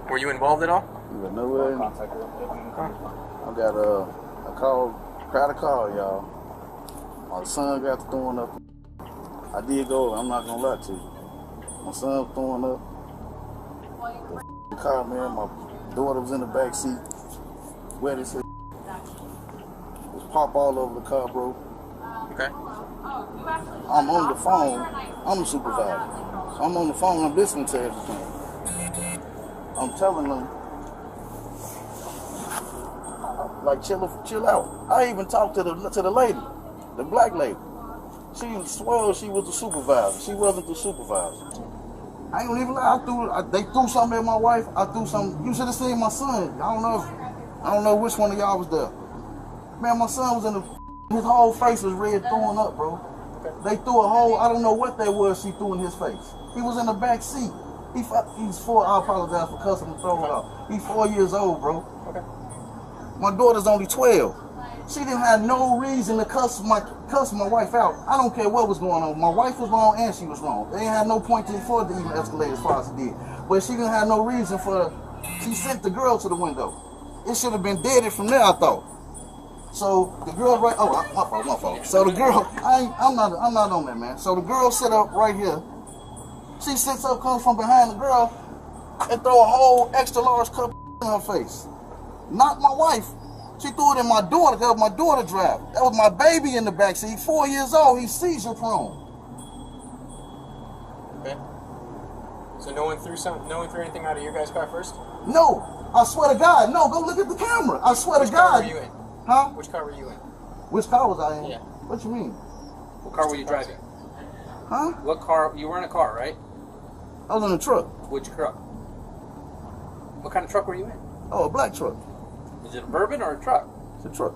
Were you involved at all? You got. I got uh, a call, crowd a call, y'all. My son got throwing up. I did go. I'm not gonna lie to you. My son throwing up. The car, man. My daughter was in the back seat. Wet as hell. Was pop all over the car, bro. Okay. I'm on the phone. I'm a supervisor. I'm on the phone. I'm listening to everything. I'm telling them, like, chill, chill out. I even talked to the to the lady, the black lady. She swore she was the supervisor. She wasn't the supervisor. I ain't gonna even lie. I threw, I, they threw something at my wife. I threw something. You should have seen my son. I don't know. If, I don't know which one of y'all was there. Man, my son was in the. His whole face was red, throwing up, bro. They threw a whole. I don't know what that was. She threw in his face. He was in the back seat. He he's four. I apologize for cussing and throwing up. He's four years old, bro. Okay. My daughter's only twelve. She didn't have no reason to cuss my cuss my wife out. I don't care what was going on. My wife was wrong and she was wrong. They didn't have no point to for to even escalate as far as it did. But she didn't have no reason for. She sent the girl to the window. It should have been deaded from there. I thought. So the girl right. Oh, my fault, my fault. So the girl. I I'm not. I'm not on that, man. So the girl sit up right here. She sits up, comes from behind the girl, and throw a whole extra large cup in her face. Not my wife. She threw it in my daughter. That was my daughter drive. That was my baby in the back seat, four years old. He's seizure prone. Okay. So no one threw some, no one threw anything out of your guys' car first. No, I swear to God, no. Go look at the camera. I swear Which to God. Which car were you in? Huh? Which car were you in? Which car was I in? Yeah. What you mean? What car were you driving? Huh? What car? You were in a car, right? I was in a truck. Which truck? What kind of truck were you in? Oh, a black truck. Is it a bourbon or a truck? It's a truck.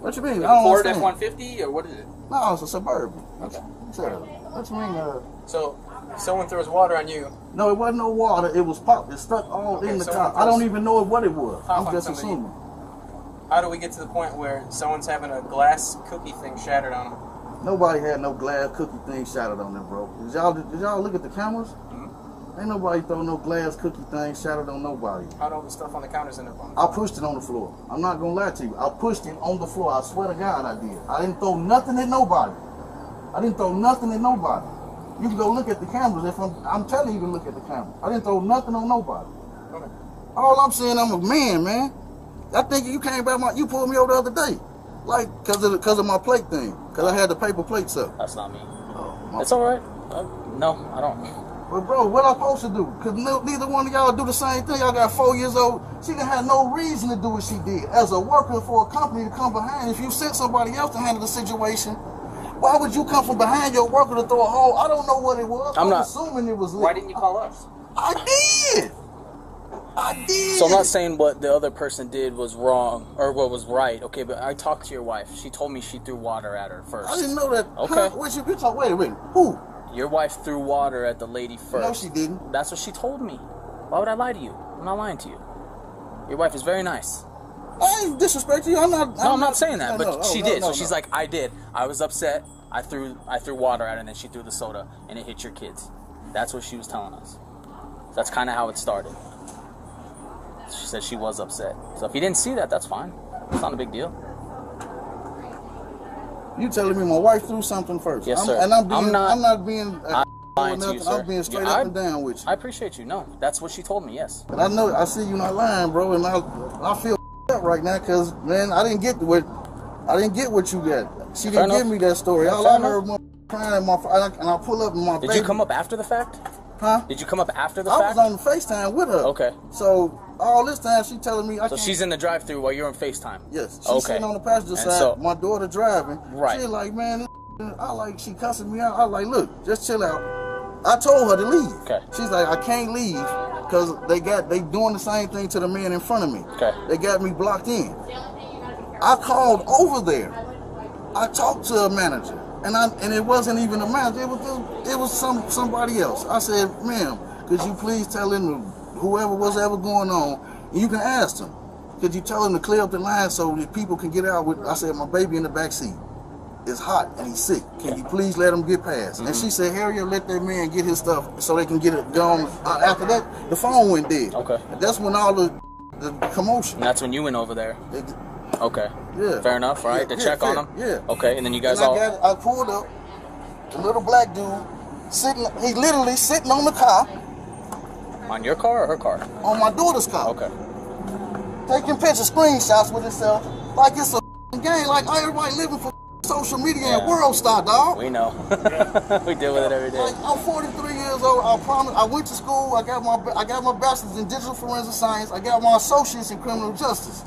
What you mean? Like I a Ford F one fifty or what is it? No, it's a suburban. Okay. So, what you mean? Uh, So someone throws water on you. no, it wasn't no water. It was pop. It stuck all Okay, in the car. I don't even know what it was. I'm just assuming. How do we get to the point where someone's having a glass cookie thing shattered on them? Nobody had no glass cookie thing shattered on them, bro. Did y'all did y'all look at the cameras? Ain't nobody throw no glass cookie thing shattered on nobody. How'd all the stuff on the counters end up on? I pushed it on the floor. I'm not gonna lie to you. I pushed it on the floor. I swear to God I did. I didn't throw nothing at nobody. I didn't throw nothing at nobody. You can go look at the cameras if I'm I'm telling you to look at the camera. I didn't throw nothing on nobody. All I'm saying I'm a man, man. I think you came back my you pulled me over the other day. Like cause of cause of my plate thing. Cause I had the paper plates up. That's not me. Oh, It's all right. Uh, no, I don't. But bro, what I supposed to do? Cause no, neither one of y'all do the same thing. Y'all got four years old. She didn't have no reason to do what she did. As a worker for a company to come behind, if you sent somebody else to handle the situation, why would you come from behind your worker to throw a hole? I don't know what it was. I'm not- assuming it was. Why didn't you call us? I did. I did. So I'm not saying what the other person did was wrong or what was right. Okay, but I talked to your wife. She told me she threw water at her first. I didn't know that. Okay. Huh? What you, you talk? Wait a minute. Who? Your wife threw water at the lady first. No, she didn't. That's what she told me. Why would I lie to you? I'm not lying to you. Your wife is very nice. I ain't disrespecting you. I'm not. No, I'm not saying that, no, but no, she no, did. so she's like, I did. I was upset. I threw I threw water at her, and then she threw the soda, and it hit your kids. That's what she was telling us. That's kind of how it started. She said she was upset. So if you didn't see that, that's fine. It's not a big deal. You telling me my wife threw something first? Yes, I'm, sir. And I'm being. I'm I'm not- not, being. Uh, Lying to you, sir. I'm being straight Yeah, up I- and down with you. I appreciate you. No, that's what she told me. Yes. But I know. I see you not lying, bro, and I I feel up right now because man, I didn't get what I didn't get what you got. She didn't give enough. me that story. Yeah, All I heard was crying in my and I, and I pull up and my Did baby. you come up after the fact? Huh? Did you come up after the I fact? was on FaceTime with her. Okay. So all this time she telling me I So she's in the drive-through while you're on FaceTime. Yes. She's Okay. sitting on the passenger And side. so- my daughter driving. Right. She like, man, I like. She cussing me out. I like, look, just chill out. I told her to leave. Okay. She's like, I can't leave because they got they doing the same thing to the man in front of me. Okay. They got me blocked in. I called over there. I talked to a manager, and I and it wasn't even a manager. It was it was some somebody else. I said, ma'am, could you please tell him whoever was ever going on, you can ask them. Could you tell him to clear up the line so that people can get out with? I said, my baby in the back seat. It's hot and he's sick. Can you please let him get past? And she said, Harriet, let that man get his stuff so they can get it gone. Uh, after that, the phone went dead. Okay. That's when all the the commotion. And that's when you went over there. Okay. Yeah. Fair enough, right? Yeah, to yeah, check on fair, him. yeah. Okay, and then you guys and all. I, got, I pulled up, the little black dude sitting. He literally sitting on the car, On your car or her car? on my daughter's car. Okay. Taking pictures, screenshots with himself, like it's a game. Like everybody living for social media and world star, dog. We know. we deal with it every day. Like I'm 43 years old. I promise. I went to school. I got my I got my bachelor's in digital forensic science. I got my associates in criminal justice.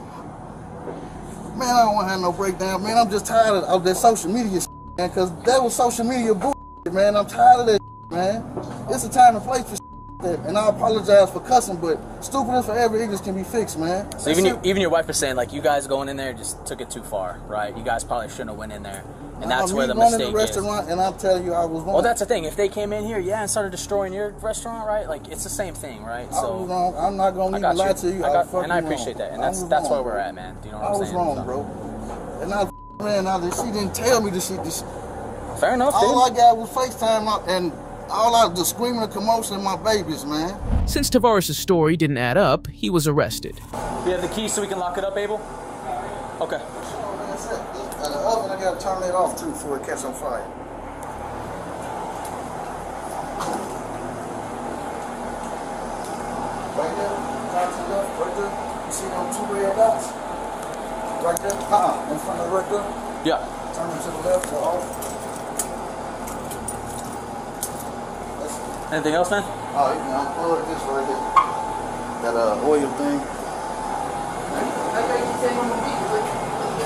Man, I don't want to have no breakdown. Man, I'm just tired of, of that social media, shit, man. Cause that was social media bullshit, man. I'm tired of that, shit, man. It's a time and place for that. And I apologize for cussing, but stupidness for every ignorance can be fixed, man. So even you, even your wife was saying like you guys going in there just took it too far, right? You guys probably shouldn't have went in there, and that's I'm where the mistake the is. restaurant, and I'm telling you, I was wrong. Well, that's the thing. If they came in here, yeah, and started destroying your restaurant, right? Like it's the same thing, right? I was wrong. I'm not gonna even lie to you. I got- fucking and I wrong. appreciate that, and I that's that's where we're at, man. Do you know what I I'm was wrong, So- bro. And I, man, I, she didn't tell me this shit. This, Fair enough. all dude. I got was FaceTime out and all I the screaming and commotion of my babies, man. Since Tavares' story didn't add up, he was arrested. We have the key so we can lock it up, Abel. Okay. That's it. And the oven, I gotta turn it off too before it catch on fire. Right there, down to the left, right there. You see them two red dots? Right there? Uh-uh, in front of right there. Yeah. Turn them to the left or off. Anything else, man? Oh, you can unplug this right here. That uh, oil thing.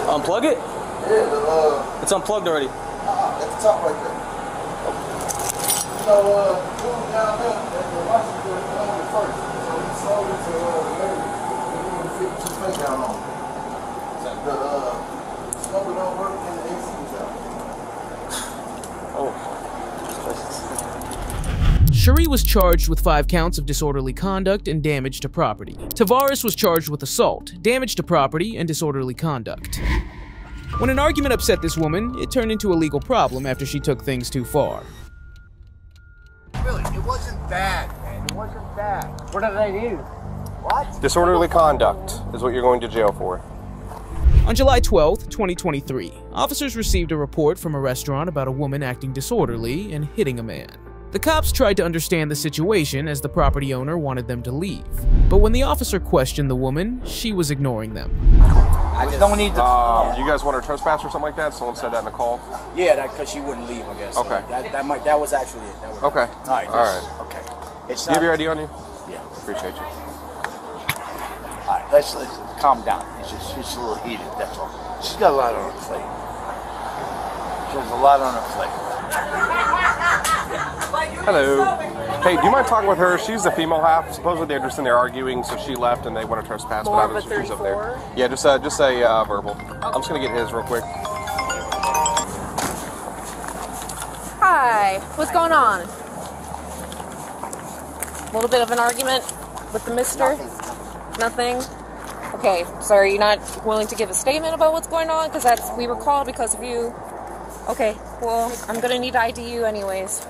Unplug it? Yeah, the, uh, It's unplugged already. at the top right there. So, uh, down there, the license plate on it first. So he sold it to, uh, lady. He wanted to fit two plate down on it. The, uh, smoker don't work and the AC is out. Cherie was charged with five counts of disorderly conduct and damage to property. Tavares was charged with assault, damage to property, and disorderly conduct. When an argument upset this woman, it turned into a legal problem after she took things too far. Really, it wasn't bad, man. It wasn't bad. What did I do? What? Disorderly conduct is what you're going to jail for. On July 12, 2023, officers received a report from a restaurant about a woman acting disorderly and hitting a man. The cops tried to understand the situation as the property owner wanted them to leave. But when the officer questioned the woman, she was ignoring them. I just don't need to. Um, you guys want her trespass or something like that? Someone said that in the call. Yeah, that because she wouldn't leave, I guess. So Okay. that, that might that was actually it. That was Okay. All right. All just- Okay. It's Do you have your ID on you? Yeah. Appreciate you. All right. Let's, let's calm down. It's just it's a little heated. That's all. She's got a lot on her plate. She has a lot on her plate. Hello. Hey, do you mind talking with her? She's the female half. Supposedly they're just in there arguing, so she left and they want to trespass. More but of a obviously she's up there. Yeah, just uh, just say uh, verbal. I'm just gonna get his real quick. Hi, what's going on? A little bit of an argument with the mister? Nothing. Okay, so are you not willing to give a statement about what's going on? Because that's we were called because of you. Okay, well, I'm gonna need to ID you anyways.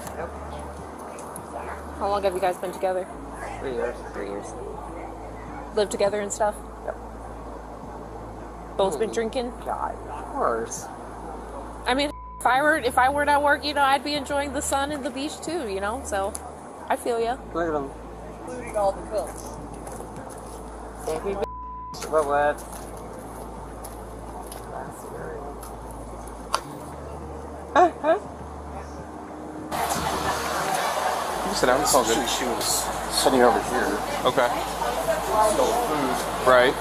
How long have you guys been together? Three years. Three years. Live together and stuff? Yep. Both been hmm. drinking? God, of course. I mean, if I were if I were at work, you know, I'd be enjoying the sun and the beach too, you know. So, I feel you. Look at them. Including all the bills. Baby, what what? You can sit down. It's all good. She, she was sitting over here. Okay. Stole food. Right.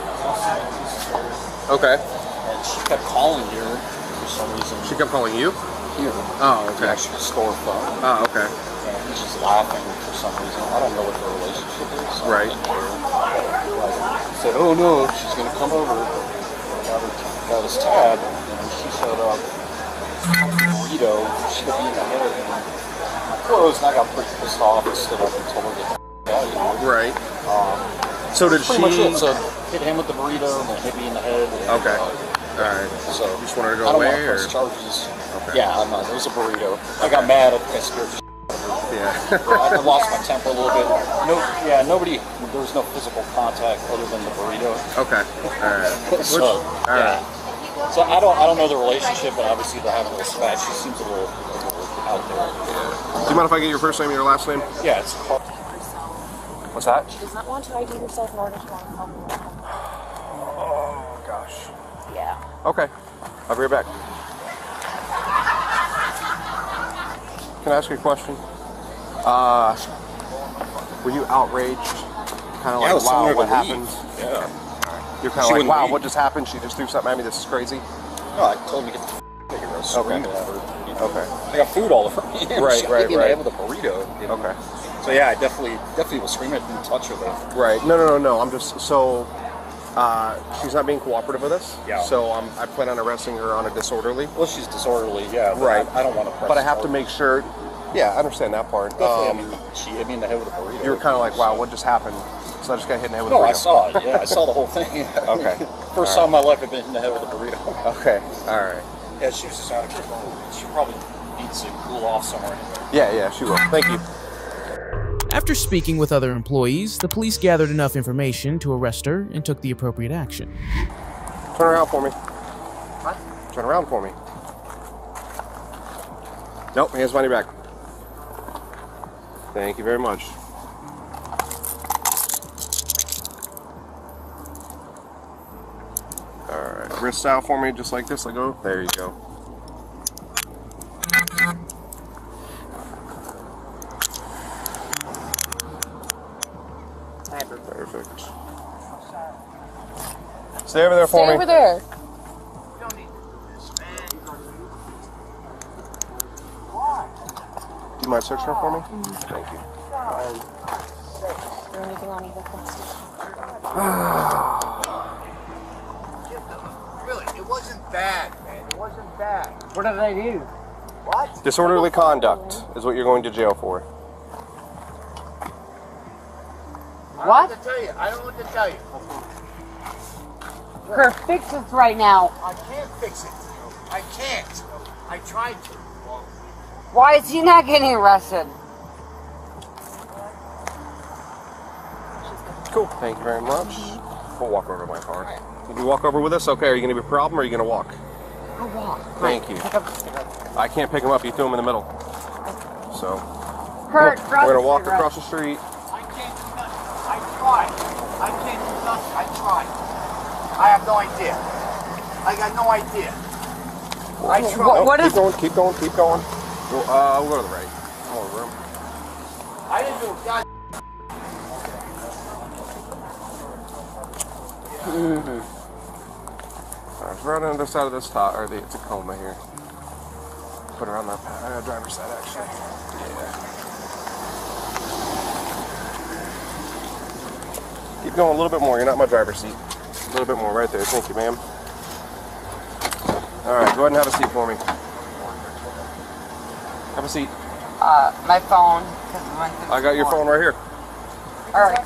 Okay. And she kept calling here for some reason. She kept calling you. Here. Oh, okay. actually store phone. Oh, okay. And he's just laughing for some reason. I don't know what their relationship is. so Right. I said, oh no, she's gonna come over. Got, her, got his tab, and she showed up. Burrito, she hit me in the head. And and I got pretty pissed off and stood up and told her to get the out. You know? Right. Um, So did she- it. So hit him with the burrito and then hit me in the head. And, Okay. uh, All right. so You just wanted to I go don't away, want to or charges. Okay. Yeah, I'm not. It was a burrito. I got mad. I I scared the shit yeah. I I lost my temper a little bit. No, yeah, nobody. There was no physical contact other than the burrito. Okay. All right. so, all yeah. right. So I don't, I don't know the relationship, but obviously they're having a little spat. She seems a little out there. Do you mind if I get your first name and your last name? Yeah, it's Carl. What's that? She does not want to ID herself in order to want to help me. Oh gosh. Yeah. Okay. I'll be right back. Can I ask you a question? Uh, were you outraged? Kind of Yeah, like, wow, what to happened? leave. Yeah. You're kind of like, wow, leave. what just happened? She just threw something at me. This is crazy. No, I told him to get the f- out of here. I was screaming at her. Okay. I got food all over me. Right, right, hit me in the right. head with a burrito. you know. Okay. So yeah, I definitely, definitely will scream I didn't touch her though. Right. No, no, no, no. I'm just so. Uh, she's not being cooperative with us. Yeah. So um, I plan on arresting her on a disorderly. Well, she's disorderly, yeah. Right. I, I don't want to press. But I have to make sure. Yeah, I understand that part. Definitely. Um, I mean, she hit me in the head with a burrito. you were kind of like, wow, what just happened? So I just got hit in the head with No, a burrito. I saw it. Yeah, I saw the whole thing. Okay. First All time in my life I've been hit in the head with a burrito. Okay. All right. Yeah, she was just out of control. She probably needs to cool off somewhere. Yeah, yeah, she will. Thank you. After speaking with other employees, the police gathered enough information to arrest her and took the appropriate action. Turn around for me. What? Turn around for me. Nope, he has money back. Thank you very much. wrist out for me just like this. Like, oh, there you go. Perfect. Stay over there for Stay me. Stay over there. Do you mind searching for me? Mm -hmm. Thank you. bad, man. It wasn't bad. What did I do? What? Disorderly conduct is what you're going to jail for. What? I don't know what to tell you. I don't know what to tell you. Her fix this right now. I can't fix it. I can't. I tried to. Why is he not getting arrested? Cool. Thank you very much. We'll walk over to my car. You walk over with us? Okay. Are you going to be a problem or are you going to walk? I'll walk. Thank you. I can't pick him up. You threw him in the middle. So. Kurt, we're cross going to walk street, across the street. I can't do nothing. I tried. I can't do nothing. I tried. I have no idea. I got no idea. I tried. Nope, keep going, keep going, keep going. Go, uh, we'll go to the right. Come over him. I didn't do a god. Alright, it's right on the side of this top, or the Tacoma here. Put her on the uh, driver's side, actually. Yeah. Keep going a little bit more. You're not my driver's seat. A little bit more right there. Thank you, ma'am. Alright, go ahead and have a seat for me. Have a seat. Uh, my phone. I got your phone right here. All right.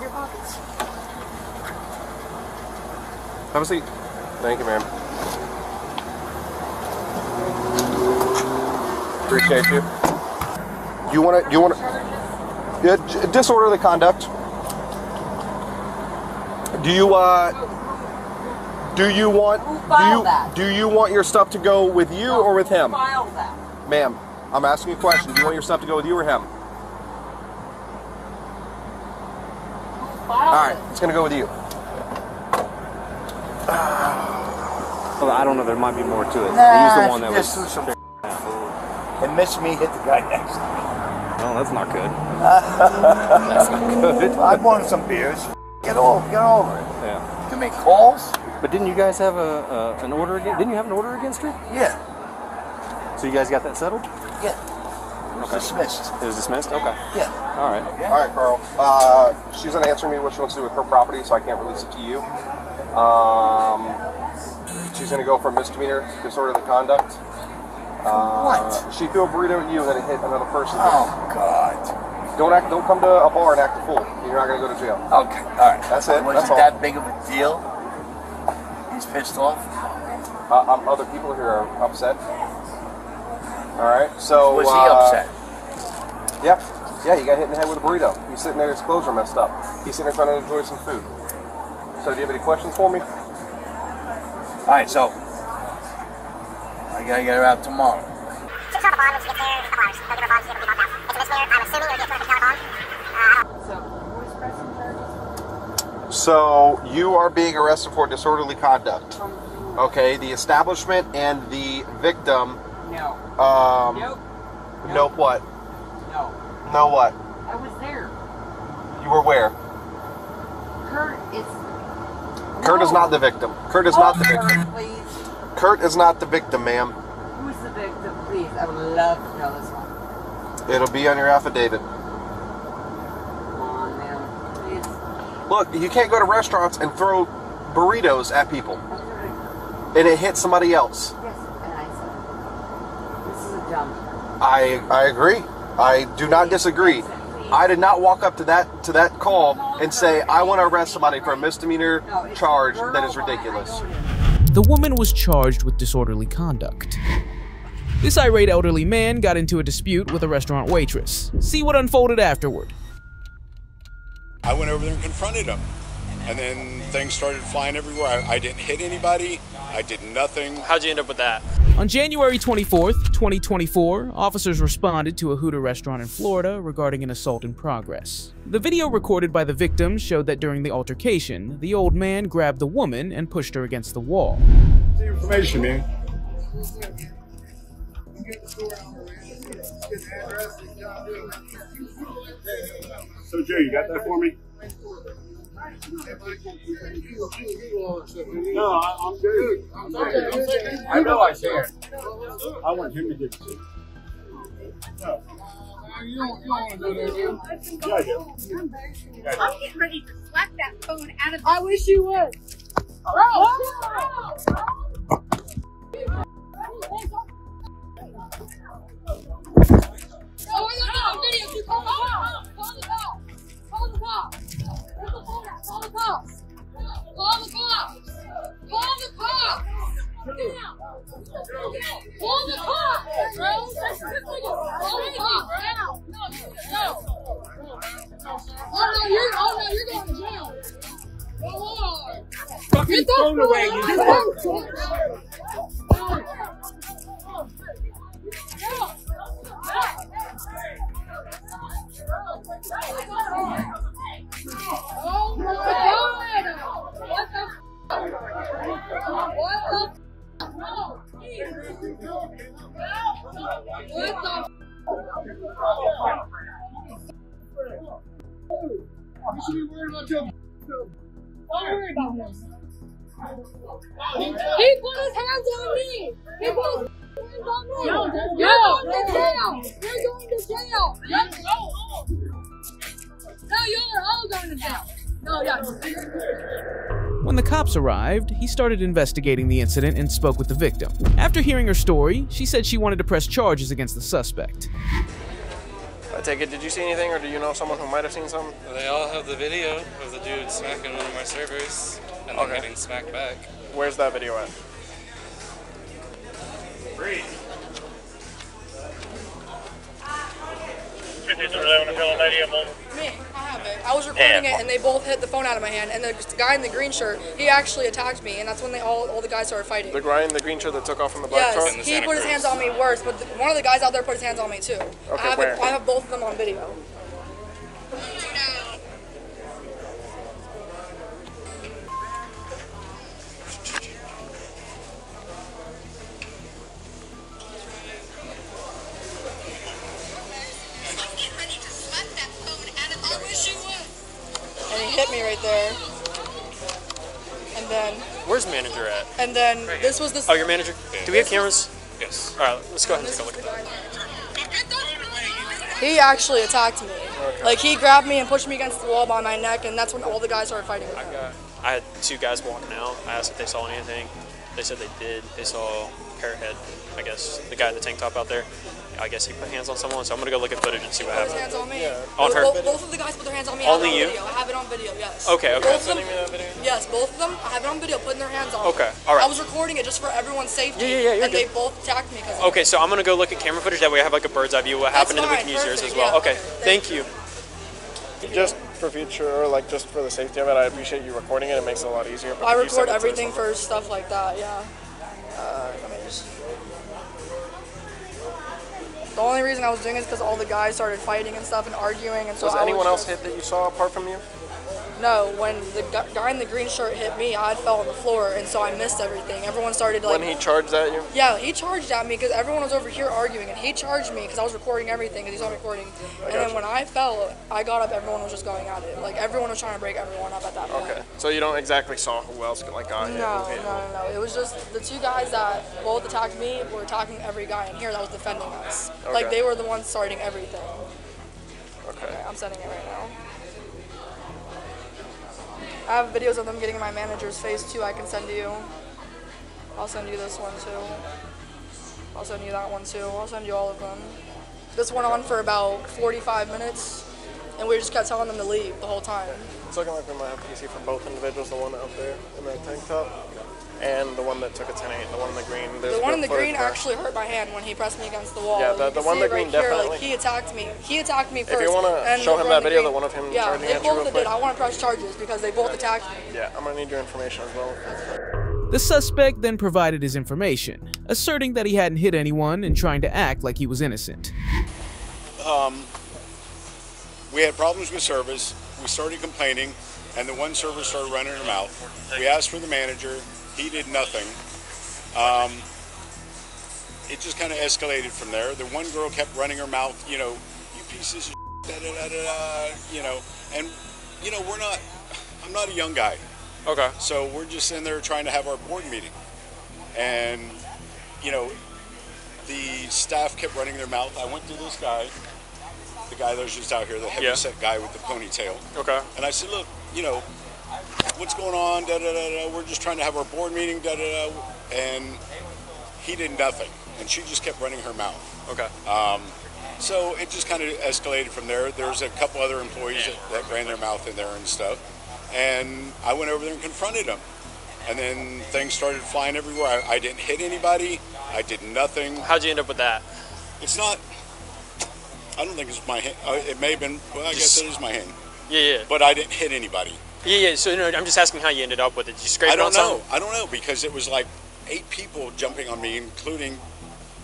Have a seat. Thank you, ma'am. Appreciate you. You want to? You want to? Yeah, j- disorderly conduct. Do you uh? Do you want? Do you that? do you want your stuff to go with you or with him, File that. ma'am? I'm asking you a question. Do you want your stuff to go with you or him? All right, it's gonna go with you. Well, I don't know. There might be more to it. Nah, he the one that just was. Some and miss me hit the guy next to me. No, that's not good. That's not good. I bought him some beers. Get over, get over it. Yeah. To make calls? But didn't you guys have a, a an order against? Didn't you have an order against her? Yeah. So you guys got that settled? Yeah. It was dismissed. It was dismissed. Okay. Yeah. All right. All right, Carl. Uh, she's gonna answer me what she wants to do with her property, so I can't release it to you. Um, she's gonna go for misdemeanor disorderly conduct. Uh, What? She threw a burrito at you and then it hit another person. Oh God. Don't act. Don't come to a bar and act a fool. You're not gonna go to jail. Okay. All right. That's it. Was That's it all. that big of a deal? He's pissed off. Uh, um, other people here are upset. All right. So Was he uh, upset? Yeah. Yeah. He got hit in the head with a burrito. He's sitting there. His clothes are messed up. He's sitting there trying to enjoy some food. So, do you have any questions for me? All right. So gotta get her out tomorrow. So you are being arrested for disorderly conduct. Okay, the establishment and the victim. No. Um, Nope. Nope. What? No. No. What? I was there. You were where? Kurt is. Kurt is not the victim. Kurt is not the victim. please. Kurt is not the victim, ma'am. Who's the victim, please? I would love to know this one. It'll be on your affidavit. Come on, man. Please. Look, you can't go to restaurants and throw burritos at people, and it hits somebody else. Yes, and I said, this is a dump. I I agree. I do not disagree. I did not walk up to that to that call and say I want to arrest somebody for a misdemeanor charge that is ridiculous. The woman was charged with disorderly conduct. This irate elderly man got into a dispute with a restaurant waitress. See what unfolded afterward. I went over there and confronted him. And then things started flying everywhere. I, I didn't hit anybody. I did nothing. How'd you end up with that? On January 24th, 2024, officers responded to a Hooters restaurant in Florida regarding an assault in progress. The video recorded by the victim showed that during the altercation, the old man grabbed the woman and pushed her against the wall. The information, man. So, Joe, you got that for me? No, I- I'm good. I'm good. I'm taking- I know I said. I want him to get sick. No. You don't, you don't want to do that, do you? Yeah, I do. I'm getting ready to slap that phone out of I wish you would. Oh, bro. Call the cops now. No. No, you're no, you're going to jail. Go on. Fucking Get that phone away, you Get He put his hands on me! He put his hands! No, You're going to jail! You're going to jail! Yes. No, you're all going to jail! No, yeah. When the cops arrived, he started investigating the incident and spoke with the victim. After hearing her story, she said she wanted to press charges against the suspect. I take it, did you see anything, or do you know someone who might have seen something? They all have the video of the dude smacking one of my servers and then Okay. getting smacked back. Where's that video at? Breathe. Me, I have it. I was recording it, and they both hit the phone out of my hand. And the guy in the green shirt, he actually attacked me, and that's when they all all the guys started fighting. The guy in the green shirt that took off from the black Yes, truck? he put his hands on me worse, but the, one of the guys out there put his hands on me too. I Okay, have? It, I have both of them on video. There. And then, Where's manager at? and then this was the. Oh, your manager? Do we have cameras? Yes. All right, let's go ahead and take a look at that. He actually attacked me. Like he grabbed me and pushed me against the wall by my neck, and that's when all the guys started fighting with him. I had two guys walking out. I asked if they saw anything. They said they did. They saw Parrot Head, I guess, the guy in the tank top out there. I guess he put hands on someone, so I'm gonna go look at footage and see what Put happened. hands on me. On her? Both, both of the guys put their hands on me. I have Only it on you? Video. I have it on video. Yes. Okay, okay. Both of them, me that video? Yes, both of them. I have it on video, putting their hands on. me. Okay, all right. I was recording it just for everyone's safety. Yeah, yeah, yeah, you're And good. they both attacked me because. Okay, so I'm gonna go look at camera footage. That way I have like a bird's eye view of what That's happened, and then we fine, can use yours as well. yeah, okay, okay, thank you. Just for future, or like just for the safety of it, I appreciate you recording it. It makes it a lot easier. but I if you send record everything for stuff like that. Yeah. Uh, let me just. The only reason I was doing it is because all the guys started fighting and stuff and arguing, and so Was I anyone else hit that you saw apart from you? No, when the guy in the green shirt hit me, I fell on the floor, and so I missed everything. Everyone started like. when he charged at you? Yeah, he charged at me because everyone was over here arguing, and he charged me because I was recording everything because he saw me recording. And then when I fell, I got up. Everyone was just going at it. Like everyone was trying to break everyone up at that point. Okay, so you don't exactly saw who else like got hit. No, hit no, no, no. It was just the two guys that both attacked me were attacking every guy in here that was defending us. Like they were the ones starting everything. Okay. I'm sending it right now. I have videos of them getting in my manager's face too. I can send you. I'll send you this one too. I'll send you that one too. I'll send you all of them. This went on for about 45 minutes, and we just kept telling them to leave the whole time. It's looking like we might have PC for both individuals. The one out there in that tank top, and the one that took a 10-8. The one in the green. There's the one in the green there. actually hurt my hand when he pressed me against the wall. Yeah, the- the one in the it right green here, definitely- Like he attacked me. He attacked me first. If first. you wanna show him that in the video, green- the one of him yeah, charging they at you real both did. I want to press charges because they both attacked me. Yeah, I'm gonna need your information as well. The suspect then provided his information, asserting that he hadn't hit anyone and trying to act like he was innocent. um, we had problems with service. We started complaining, and the one server started running her out. We asked for the manager. He did nothing. Um, it just kind of escalated from there. The one girl kept running her mouth, you know, you pieces of da da da da da, you know, and you know we're not. I'm not a young guy. Okay. So we're just in there trying to have our board meeting, and you know, the staff kept running their mouth. I went to this guy, the guy that was just out here, the heavy Yeah. set guy with the ponytail. Okay. And I said, look, you know, what's going on? Da da da da. We're just trying to have our board meeting. Da da da. And he did nothing, and she just kept running her mouth. Okay. Um, so it just kind of escalated from there. There's a couple other employees that, that ran their mouth in there and stuff, and I went over there and confronted them. And then things started flying everywhere. I, I didn't hit anybody. I did nothing. How'd you end up with that? It's not. I don't think it's my hand. Uh, it may have been. Well, I guess it is my hand. Yeah, yeah. But I didn't hit anybody. Yeah, yeah. So no, I'm just asking how you ended up with it. Did you scrape I don't know. something? I don't know because it was like eight people jumping on me, including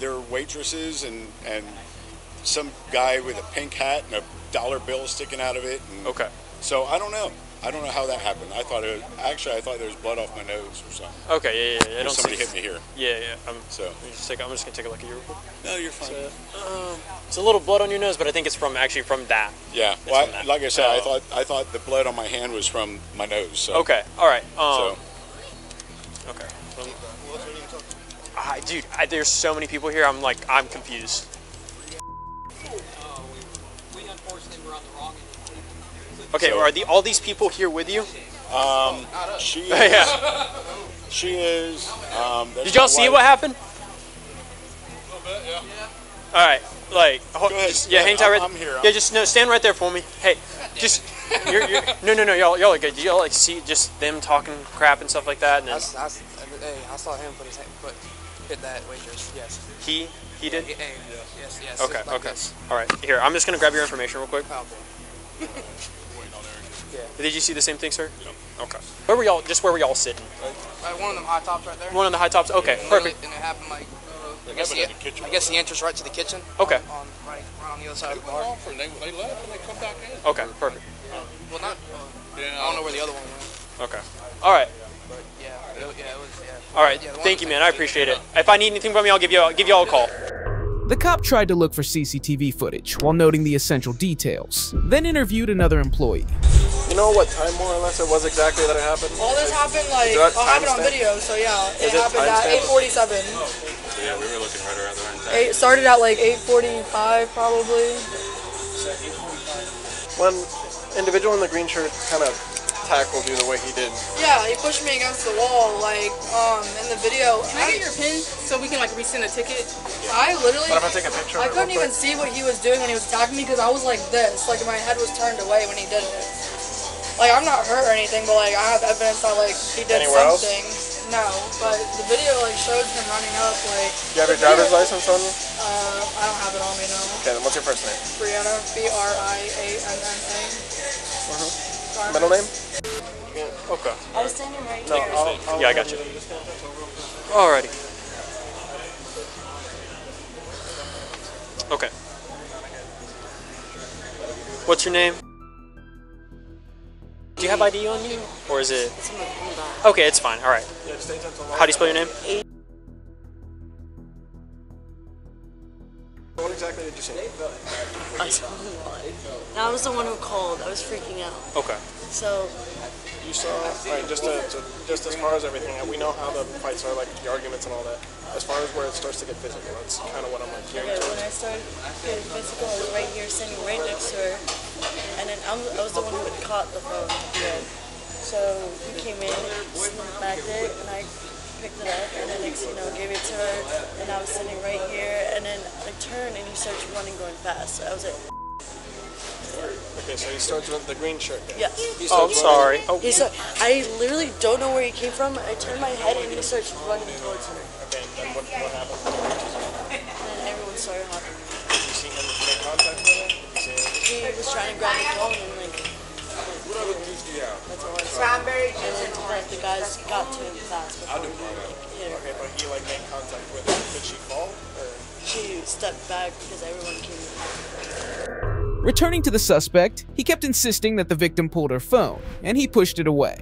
their waitresses and and some guy with a pink hat and a dollar bill sticking out of it. And okay. So I don't know. I don't know how that happened. I thought it. Was, actually, I thought there was blood off my nose or something. Okay, yeah, yeah. yeah. I don't somebody hit me here. Yeah, yeah. I'm, so me just take, I'm just gonna take a look at your report. No, you're fine. So, um, it's a little blood on your nose, but I think it's from actually from that. Yeah. It's Well, I, that. like I said, I Oh. thought I thought the blood on my hand was from my nose. So. Okay. All right. Um, So. Okay. I, dude, I, there's so many people here. I'm like, I'm confused. Okay, are the all these people here with you? Um, she is. Yeah. She is. Um, Did y'all see wife. what happened? All right, like, ho- just- yeah, Yeah, hang tight right. I'm- I'm here. Yeah, just no, stand right there for me. Hey, just you're, you're no, no, no, y'all, y'all are good. Did y'all like see just them talking crap and stuff like that? And I, then s- I s- hey, I saw him put his hand, put, hit that waitress. Yes. he, he did. Hey, yes, yes. Okay, like okay. this. All right, here, I'm just gonna grab your information real quick. Oh, Did you see the same thing, sir? Okay. Where were y'all? Just where were y'all sitting? Like one of them high tops right there. One of the high tops. Okay, And perfect. And it happened like. I guess, the, the kitchen. I guess the entrance right to the kitchen. Okay. On, right, right on the other side of the They bar. off and they, they left and they come back in. Okay, perfect. Well, not. Uh, I don't know where the other one went. Okay. All right. But yeah, it, yeah, it was. Yeah. All right. Yeah, Thank you, man. I appreciate it. If I need anything from you, I'll give you. I'll give you all a call. The cop tried to look for CCTV footage while noting the essential details, then interviewed another employee. You know what time more or less it was exactly that it happened? All this happened like Is that I'll have it on video, so yeah, it Is it happened at 8:47. So yeah, we were looking right around the Eight started at like 8:45 probably. When individual in the green shirt kind of tackled you the way he did. Yeah, he pushed me against the wall, like um in the video. Can I get your pin so we can like resend a ticket? I literally. What if I take a picture I couldn't even quick? see what he was doing when he was attacking me because I was like this, like my head was turned away when he did it. Like I'm not hurt or anything, but like I have evidence that like he did Anywhere else? something. No, but the video like shows him running up like. Do you have your the video- driver's license on you? Uh, I don't have it on me now. Okay, then what's your first name? Brianna, B R I A N N A. Mm-hmm. Middle name? Okay. I was standing right No, here. I'll, I'll Yeah, I got you. Alrighty. Okay. What's your name? Do you have ID on you, or is it? Okay, it's fine. All right. How do you spell your name? What exactly did you say? I told him why. And I was the one who called. I was freaking out. Okay. So You saw, right, just, to, to, just as far as everything, we know how the fights are, like the arguments and all that. As far as where it starts to get physical, that's kind of what I'm like hearing. Okay, when. I started getting physical, I was right here, standing right next to her, and then I'm, I was the one who had caught the phone. Yeah. So he came in, smacked it, and I picked it up, and then next you know, gave it to her, and I was sitting right here, and then I turned, and he starts running, going fast. So I was like, Okay, so he starts with the green shirt guy. yeah. He Oh, I'm starts sorry. Oh. He start, I literally don't know where he came from. I turned my head, and he starts running towards me. Okay, then what, what happened? And then everyone started hopping. Did you see him make contact with her? Did you see him? He was trying to grab the phone, and like, that's all I saw. Strawberry And then like, the guys got to him fast before he hit her. Okay, but he like made contact with her. Did she fall? Or? She stepped back because everyone came in. Returning to the suspect, he kept insisting that the victim pulled her phone, and he pushed it away.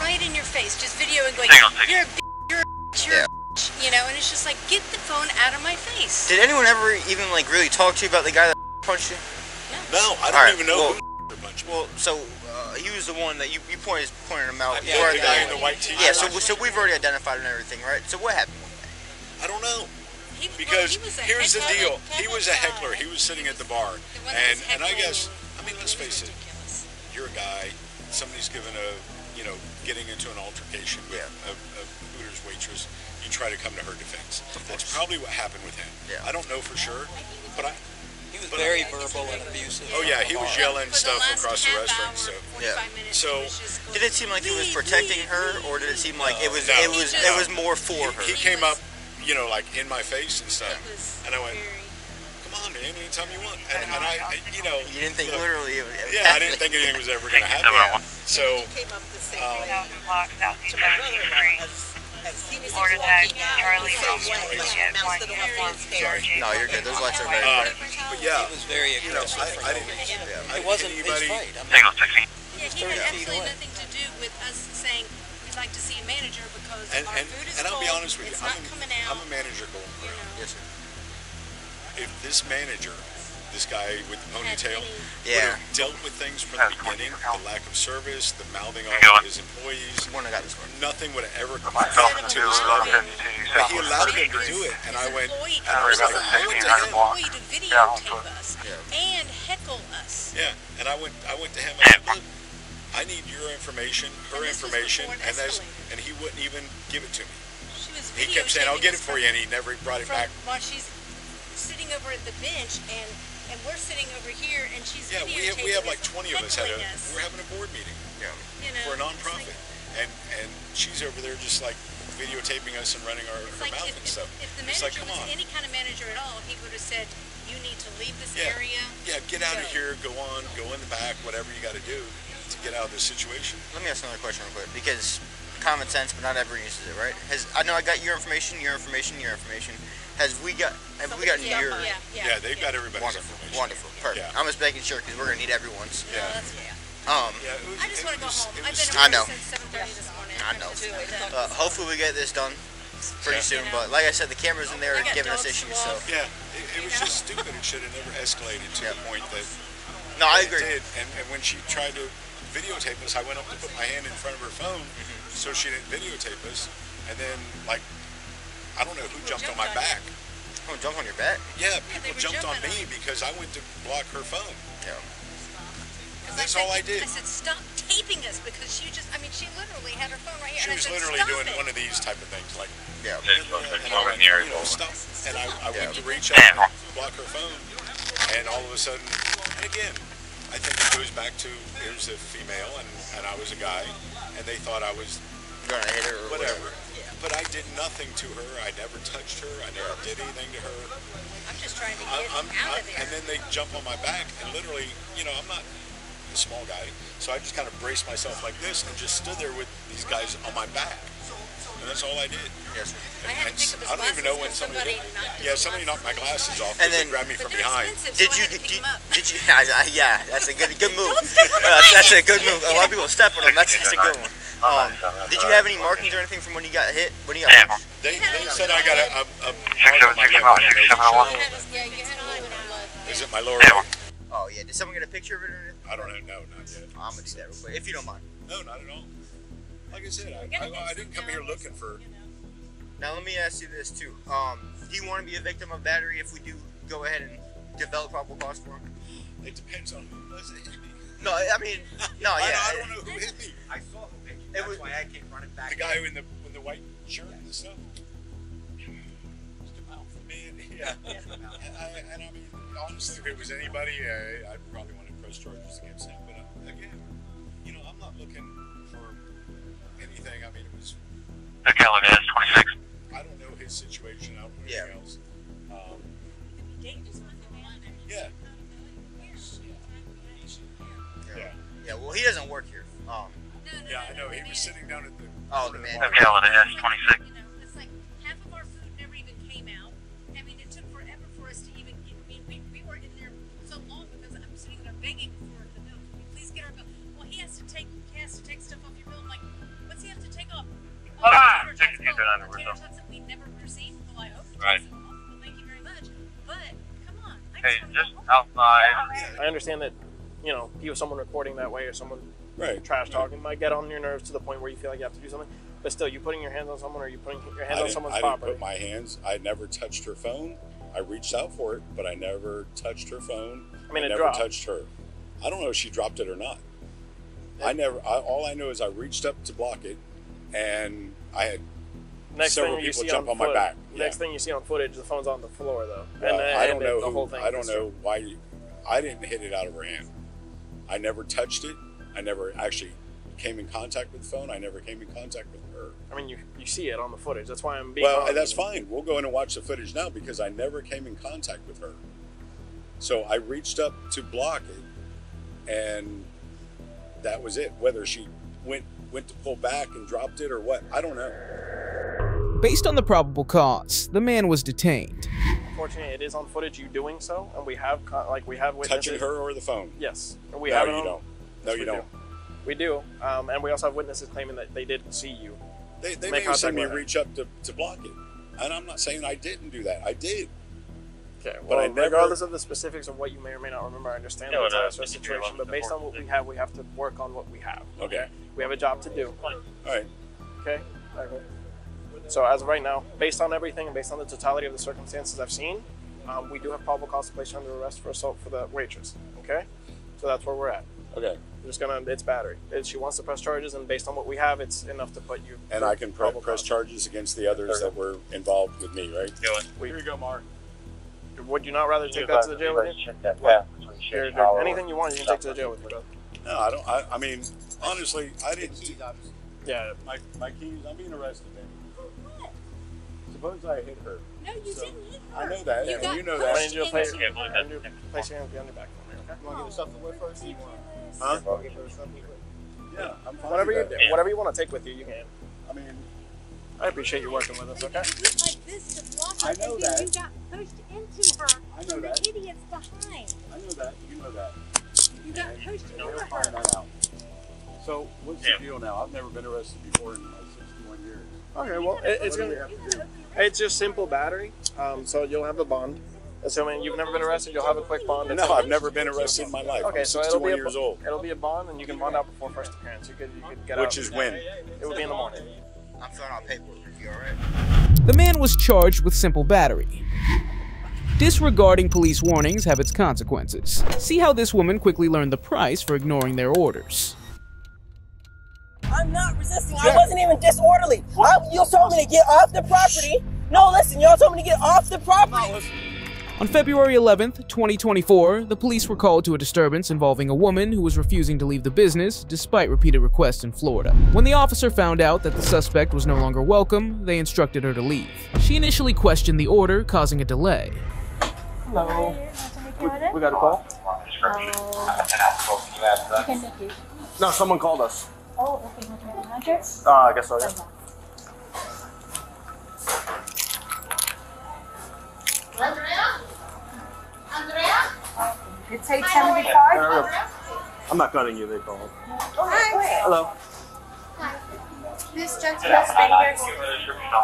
right in your face, just videoing going, Hang on, you're a b- you're a b- you're a b-" you know, and it's just like, get the phone out of my face. Did anyone ever even like really talk to you about the guy that punched you? No, I don't All right, even know well, who punched me. Well, so uh, he was the one that you, you pointed pointed him out. Yeah, We've the guy in the white t-shirt. Yeah, so so we've already identified and everything, right? So what happened? I don't know. Because here's the deal. He was a heckler. He was sitting at the bar. And and I guess I mean let's face it. You're a guy, somebody's given a you know, getting into an altercation with a, a Hooters waitress, you try to come to her defense. That's probably what happened with him. I don't know for sure, but I He was but very I- verbal and abusive. Oh yeah, he was Yeah. yelling stuff across the restaurant. So Yeah. So Did it seem like he was protecting her, or did it seem like it was No. it was it was more for her? He came up, you know, like in my face and stuff, and I went, "Come on, man, anytime you want." And, and I, I- you know, You didn't think look, literally? It would Yeah, I didn't think anything was ever going to happen. So, um, Florida tag, Charlie Romeo, Juliet 1, Uniform, PRG. No, you're good. Those lights are very um, bright. but yeah, He was very you know, I, I didn't. Yeah, It I- wasn't his anybody, fight. I mean, Single sixty. Yeah, he had absolutely nothing to do with us saying we'd like to see a manager because And, our and, food is and I'll be honest with you, it's I'm not coming a, out. I'm a manager going you know. Yes, sir. If this manager, this guy with the ponytail, would Yeah. have dealt with things from the beginning, the lack of service, the mouthing off going? of his employees, Wouldn't got this nothing would have ever come Myself to and this level. 52 But he allowed First him to do it, and I went, employee, and I was about like, the I went to him. employee to videotape us and heckle us. Yeah, and I went, I went to him. I said, look, I need your information, her information, and that's, and he wouldn't even give it to me. She was He kept saying, "I'll get it for you," and he never brought it back. while she's sitting over at the bench and and we're sitting over here and she's Yeah, we have, we have like 20 of us had a, us. we're having a board meeting You for a know, nonprofit, and and she's over there just like videotaping us and running our, her like mouth if, and stuff. if the it's manager like, come was on, any kind of manager at all, he would have said, "You need to leave this Yeah. area." yeah, get out of here, go on, go in the back, whatever you got to do to get out of this situation. Let me ask another question real quick because common sense, but not everyone uses it, right? Has I know I got your information, your information, your information. Has we got? Have we gotten Yeah, your? yeah, yeah. Yeah, they've got everybody's Wonderful, information. wonderful, perfect. Yeah. I'm just making sure because we're gonna need everyone's. Yeah. That's, yeah. Um, Yeah, was, I just want to go was- home. I've been I know. since 7:30 this morning. I know. Too late. Uh, hopefully we get this done pretty soon. But like I said, the cameras in there are giving us issues. So Yeah, it, it was just stupid. It should have never escalated to the point that. No, I it agree. Did. And, and when she tried to videotape us, I went up to put my hand in front of her phone mm-hmm. so she didn't videotape us. And then, like, I don't know who jumped on my back. Oh, jump on your back? Yeah, people were jumped on jumping me because I went to block her phone. Yeah. That's said, all I did. I said, "Stop taping us," because she just—I mean, she literally had her phone right here. She and was I said, literally "Stop doing it." one of these type of things, like yeah. And, and I went, you know, stop. And I, I went to reach out, and block her phone, and all of a sudden, and again, I think it goes back to it was a female and, and I was a guy, and they thought I was gonna hit her or whatever. But I did nothing to her. I never touched her. I never did anything to her. I'm just trying to I, get I'm, out I, of there. and then they jump on my back, and literally, you know, I'm not a small guy, so I just kind of braced myself like this and just stood there with these guys on my back. And that's all I did. Yes, sir. I had to pick up his I don't even know when glasses somebody, because somebody knocked yeah, somebody knocked my glasses off And and then- they grabbed me from they're behind. expensive, Did so I you had to did, pick 'em up. did you? I, I, yeah, that's a good good move. Uh, that's a good move. A lot of people step on them. That's, that's a good one. Um, did you have any markings or anything from when you got hit? When you got hit? They, they said I got a, a, a Six seven six one six seven one. Yeah, you had all of blood. Is it my lower leg? Oh yeah. Did someone get a picture of it or anything? I don't know. No, not yet. I'm gonna do that real quick if you don't mind. No, not at all. Like I said, I, I, I didn't come here looking for. Now let me ask you this too. Um, do you want to be a victim of battery if we do go ahead and develop probable cause for him? It depends on who was it. No, I mean, no, I, yeah. I don't know who hit me. I saw the picture. That's was- why I came running back. The guy in the with the white shirt and stuff. Just a mouth. Man, yeah. I, and I mean, honestly, if it was anybody, uh, I'd probably want to press charges against him. But uh, again, you know, I'm not looking The Kellen is twenty six. I don't know his situation. I don't know Yeah. else. Um, yeah. Yeah. Yeah. Well, he doesn't work here. Um, Yeah, I know. He was sitting down at the. Oh, corner of man. bar. The Kellen is twenty six. You know, it's like half of our food never even came out. I mean, it took forever for us to even get. I mean, we, we were in there so long because I'm sitting there begging for the bill. Can we please get our bill? Well, he has to take he has to take stuff off your bill. I'm like, what's he have to take off? Ah, tater take tots. it under tater window. tots that we never received. Well, I hope he Right. takes it off. Well, thank you very much. But come on, I Hey, just want to just go home. outside. I understand that you know, he was someone recording that way or someone Right, trash talking might get on your nerves to the point where you feel like you have to do something. But still, you putting your hands on someone or you putting your I hands on didn't, someone's I didn't property. put my hands. I never touched her phone. I reached out for it, but I never touched her phone. I mean, it never dropped. touched her. I don't know if she dropped it or not. I never. I, all I know is I reached up to block it, and I had Next several thing you people see jump on, on, my foot- back. Next thing you see on footage, the phone's on the floor though. Well, and uh, I don't know the who. whole thing. I don't know why. You, I didn't hit it out of her hand. I never touched it. I never actually came in contact with the phone. I never came in contact with her. I mean, you you see it on the footage. That's why I'm being. Well, that's fine. We'll go in and watch the footage now because I never came in contact with her. So I reached up to block it, and that was it. Whether she went went to pull back and dropped it or what, I don't know. Based on the probable cause, the man was detained. Unfortunately, it is on footage you doing so, and we have con- like we have witnesses. Touching her or the phone? Yes, and we no, have it you don't. No, Yes, you we don't. do. We do, um, and we also have witnesses claiming that they did see you. They, they Make may have seen me reach up to, to block it, and I'm not saying I didn't do that. I did. Okay, But well, I never- regardless of the specifics of what you may or may not remember, I understand Yeah, the well, entire of Mr. situation. But based on what we have, we have to work on what we have. Okay. We have a job to do. All right. Okay. Okay. So as of right now, based on everything and based on the totality of the circumstances I've seen, um, we do have probable cause to place you under arrest for assault for the waitress. Okay. So that's where we're at. Okay. We're just gonna. It's battery. It, she wants to press charges, and based on what we have, it's enough to put you. And I can pre- press charges against the others that were involved with me, right? We, Here you go, Mark. Would you not rather take that to the jail with you? check that What? path between Here, Shady anything you want, you can take to the jail with you, brother. No, I don't. I, I mean, honestly, I didn't. Yeah. My, my keys. I'm being arrested. Then. Suppose I hit her. No, you So- didn't hit her. I know that. You and got you know I that. need you to place, into- I need you to place your hands behind your back for me, okay? You want to get stuff away first? You want? Huh? Huh? Yeah, I'm fine Whatever you with whatever you want to take with you, you can. I appreciate you working with us, okay? You went like this to block I know that. you got pushed into her I know from that. the idiots behind. I know that. You know that. You got pushed We'll find her. that out. So what's the deal now? I've never been arrested before in like 61 years. Okay, well, it, it's What do gonna. to? It's just simple battery. Um, so you'll have a bond. Assuming you've never been arrested, you'll have a quick bond. No, I've never been arrested in my life. Okay, I'm so it'll be 61 a, years old. It'll be a bond, and you can bond out before first appearance. You could, you could get out. Which is when? It would be in the morning. I'm filling out paperwork. You alright? The man was charged with simple battery. Disregarding police warnings have its consequences. See how this woman quickly learned the price for ignoring their orders. I'm not resisting. I wasn't even disorderly. I, you told me to get off the property. No, listen, y'all told me to get off the property. On February 11th, 2024, the police were called to a disturbance involving a woman who was refusing to leave the business despite repeated requests in Florida. When the officer found out that the suspect was no longer welcome, they instructed her to leave. She initially questioned the order, causing a delay. Hello. We got a call? No, someone called us. Oh, okay. What's your address? Uh, I guess so, yeah. Andrea? Andrea? You take Hurry 75? I'm not cutting you, they called. Hi. Hello. This gentleman's been here since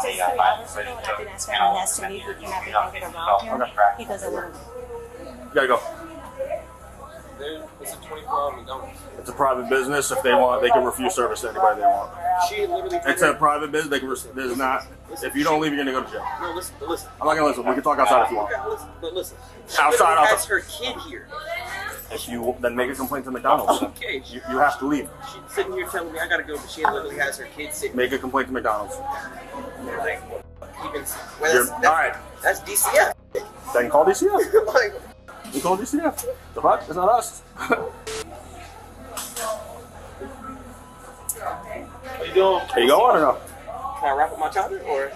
three hours ago, and I've been asking him has to leave. He cannot be hanging around here. He doesn't want to. You gotta go. It's a 24 hour McDonald's. It's a private business. If they want, they can refuse service to anybody they want. She literally. It's a private business. They can. Re- there's not. If you don't leave, you're gonna go to jail. No, listen, listen. I'm not gonna listen. We can talk outside if you want. Listen, but listen. She Outside, outside. has her kid here. If you then make a complaint to McDonald's. Okay. You, you have to leave. She's sitting here telling me I gotta go, but she literally has her kid sitting. Make a complaint to McDonald's. Like, even, well, that's, that's, right. That's DCF. Then call DCF. like, You call DCF. The fuck? It's not us. what you doing? Are you going or no? Can I wrap up my chowder or?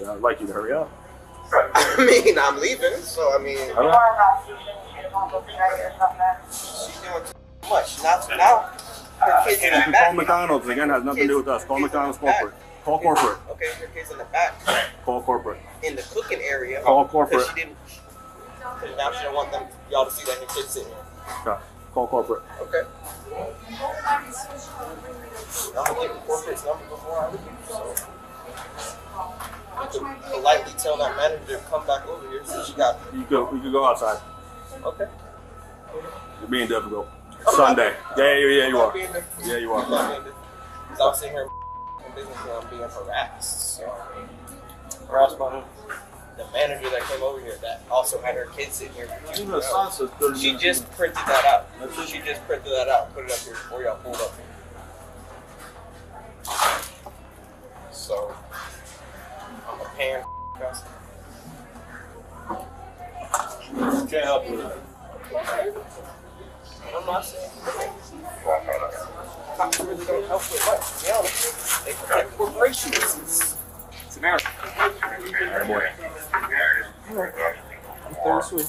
Yeah, I'd like you to hurry up. I mean, I'm leaving, so I mean. She's doing too much. Not now. Her uh, kids in You the can back. call McDonald's. Again, has nothing to do with us. Call McDonald's corporate. Call corporate. Okay, her kids in the back Call corporate. in the cooking area. Call corporate. She didn't. Because now she don't want them y'all to see that her kids sitting here. Okay. Call corporate. Okay. I'm gonna give corporate's number before I leave, so. You can politely tell that manager to come back over here so she got. You go. You can go outside. Okay. You're being difficult. Sunday. Yeah, yeah, yeah, you are. Yeah, you are. Because I'm sitting here in business and I'm being harassed. So, harassed by the manager that came over here that also had her kids sitting here. She just printed that out. She just printed that out put it up here before y'all pulled up here. So, I'm a customer. Can't help you with that. I'm not saying. Cops really don't help with much, honest. They protect corporations. Merrick. Alright, boy. Alright. I'm third sweet.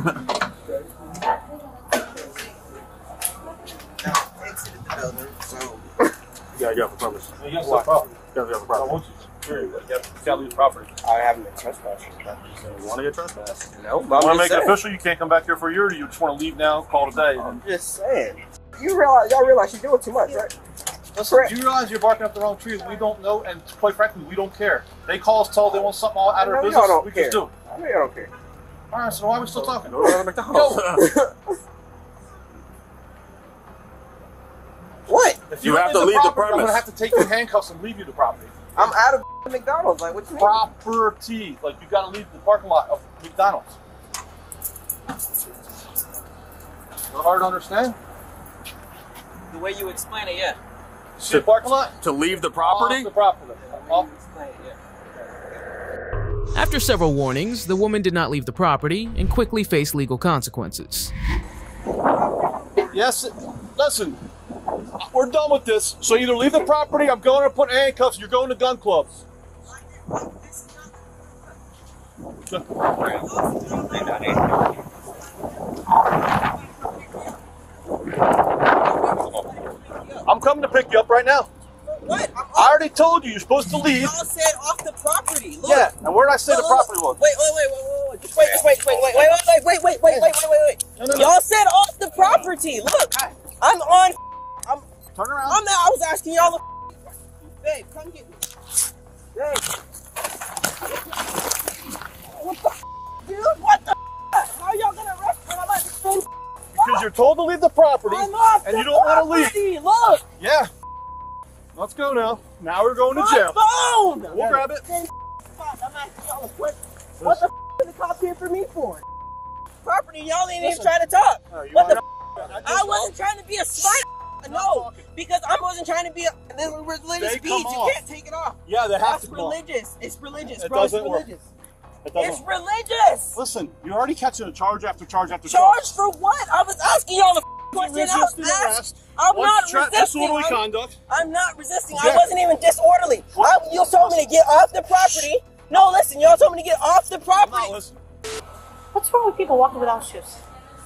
Thank you. Building, so You gotta get off the premise. You gotta step up. You gotta get off the I want you. Sure, you gotta leave property. I haven't been trespassing. You wanna get trespassed? No, but I'm wanna just make it official? You can't come back here for a year, or you just wanna leave now, call today? I'm just saying. You realize, y'all realize you're doing too much, right? Listen, do you realize you're barking up the wrong tree. We don't know, and quite frankly, we don't care. They call us, tell they want something all out of our business. y'all don't we care. just do. it. I know y'all don't care. All right, so why are we still talking? Go to McDonald's. If You don't have to leave the property, I'm gonna have to take your handcuffs and leave you the property. I'm out of McDonald's. Like, what you mean? Property, like you gotta leave the parking lot of McDonald's. Not hard to understand. The way you explain it, yeah. See the parking lot? To leave the Off property? the property. Off. Explain it, yeah. After several warnings, the woman did not leave the property and quickly faced legal consequences. Yes, listen, we're done with this. So either leave the property, I'm going to put handcuffs, you're going to gun clubs. I'm coming to pick you up right now. What? I already told you you're supposed to leave. Y'all said off the property. Look. Yeah, and where did I say the property was? Wait, wait, wait, wait, wait, wait, wait, wait, wait, wait, wait, wait, wait, wait, wait, wait, wait, wait, wait. Y'all said off the property. Look, I'm on. I'm. Turn around. I'm not. I was asking y'all. The, babe, come get me. Babe. What the, dude? What the? How y'all gonna arrest me? I'm the Because you're told to leave the property, I'm off and you don't want to leave. Look. Yeah. Let's go now. Now we're going to My jail. phone. We'll grab it. I'm asking y'all a question. What the f- is the cop here for me for? Property, y'all ain't even trying to talk. No, what the wanna- wasn't trying to be a smart. No, because I wasn't trying to be a. This is religious They speech. come You can't take it off. Yeah, they have That's to come off. religious. It's religious, It bro. Doesn't work. religious. It It's work. religious. Listen, you're already catching a charge after charge after charge. Charge for what? I was asking y'all the f- question. I was resisted ask- arrest. I'm Once not tra- resisting. disorderly I'm, conduct. I'm not resisting. Yeah. I wasn't even disorderly. I, you told me to get off the property. No, listen. Y'all told me to get off the property. What's wrong with people walking without shoes?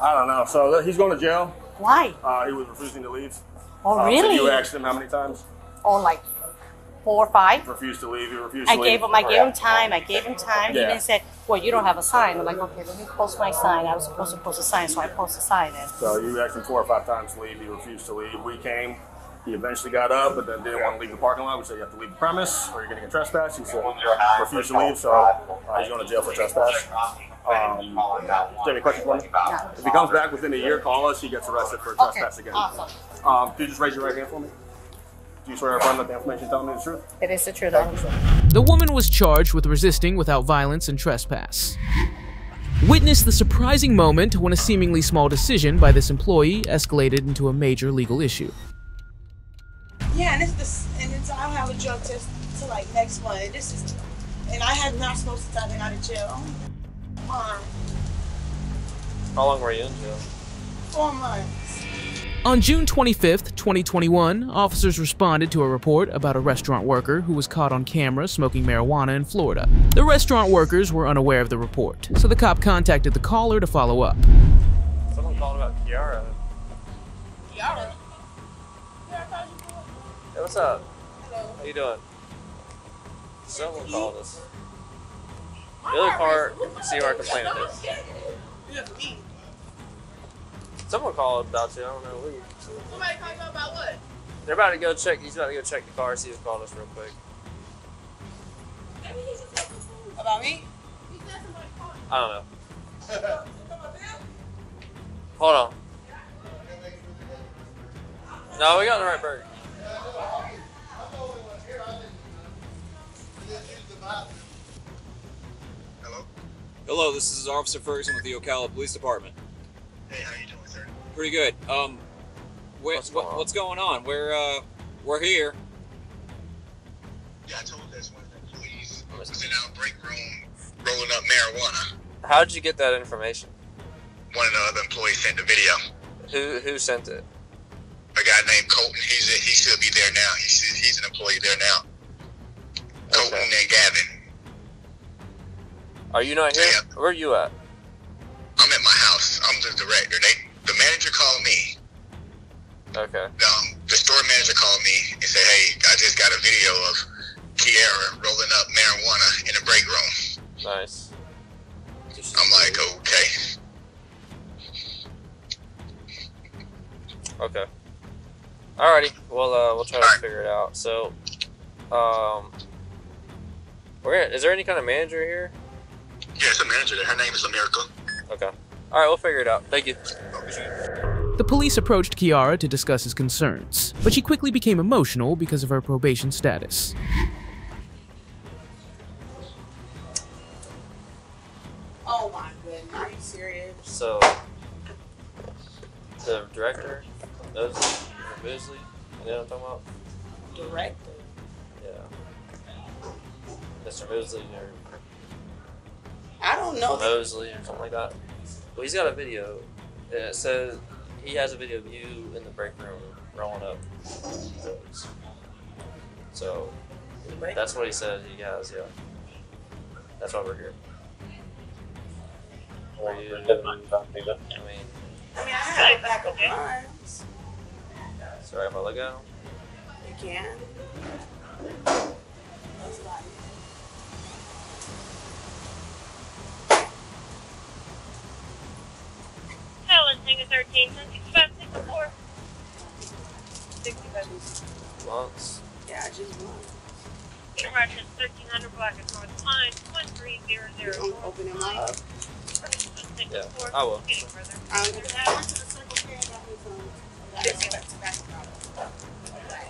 I don't know. So he's going to jail. Why? Uh, he was refusing to leave. Oh, Uh, so really? you asked him how many times? Oh, like four or five. Refused to leave. He refused I to gave leave. him. I gave him time. I gave him time. Yeah. He then said, "Well, you don't have a sign." I'm like, "Okay, let me post my sign." I was supposed to post a sign, so I posted a sign. And So you asked him four or five times to leave. He refused to leave. We came. He eventually got up, but then didn't want to leave the parking lot. We said you have to leave the premise, or you're going to get trespassed. He said refused to leave, so uh, he's going to jail for trespass. Um, do you have any questions for me? If he comes back within a year, call us. He gets arrested for trespass again. awesome. Um, could you just raise your right hand for me? Do you swear to affirm that the information telling me the truth? it is the truth. The woman was charged with resisting without violence and trespass. Witness the surprising moment when a seemingly small decision by this employee escalated into a major legal issue. Yeah, and it's this, and it's I don't have a drug test till like next month. This is, and I have not smoked since I've been out of jail. Um, How long were you in jail? four months. On June 25th, 2021, officers responded to a report about a restaurant worker who was caught on camera smoking marijuana in Florida. The restaurant workers were unaware of the report, so the cop contacted the caller to follow up. Someone called about Kiara. Yara. Hey, what's up? Hello. How you doing? Someone called us. The other car, see where our complainant is. Someone called about you. I don't know who. Somebody called you about what? They're about to go check. He's about to go check the car. See who called us real quick. About me? I don't know. Hold on. No, we got the right burger. Hello, Hello, this is Officer Ferguson with the Ocala Police Department. Hey, how you doing, sir? Pretty good. Um, where, what's going on? What's going on? We're uh, we're here. Yeah, I told this one of the employees was in our break room rolling up marijuana. How did you get that information? One of the other employees sent the video. Who who sent it? A guy named Colton. He's a, he should be there now. He's he's an employee there now. Colton and Gavin. Are you not here? Where are you at? I'm at my house. I'm the director. They the manager called me. Okay. Um, the store manager called me and said, "Hey, I just got a video of Kiara rolling up marijuana in a break room." Nice. I'm like, okay. Okay. Alrighty. Well, uh, we'll try to figure it out. So, um, we're gonna, is there any kind of manager here? Yeah, it's a manager. Her name is America. Okay. All right, we'll figure it out. Thank you. The police approached Kiara to discuss his concerns, but she quickly became emotional because of her probation status. Oh my goodness, are you serious? So, the director, those Mosley, you know what I'm talking about? Director. Yeah. Mr. Mosley or I don't know. Mosley or something like that. Well, he's got a video. And it says he has a video of you in the break room rolling up drugs. So that's what he said he has. Yeah. That's why we're here. Are you, I mean, I mean, I have a back of lines. Sorry if I look at him. You can. Helen, Hangar 13, 65, 64. 65. Months. Yeah, just won. Russian 1300 Black and North Pine, 1300. Open him up. Yeah, I will. Getting further. I went to the circle K and got me some. This is back to back.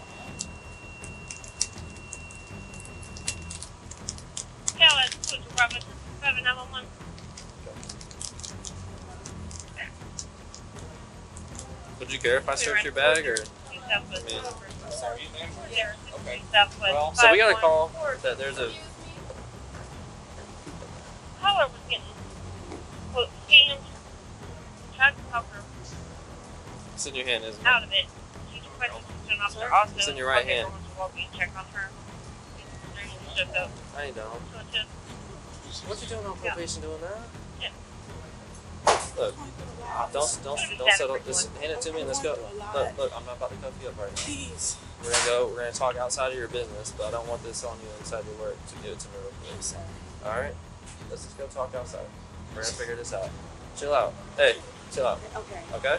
Helen, switch to Bravo 67, 911. Would you care if I search your bag or? I mean, 63 Southwest. so we got a call that there's a it's in your hand, isn't it? out of it. She requested to an officer also. It's in your right hand. To walk in and check on her. There she showed up. I don't. So it What you doing on probation doing that? Yeah. Look, don't don't don't settle. Just hand it to me and let's go. Look, look, I'm not about to cuff you up right now. Please. We're gonna go. We're gonna talk outside of your business, but I don't want this on you inside your work to give it to me real quick. All right, let's just go talk outside. We're gonna figure this out. Chill out. Hey, chill out. Okay. Okay.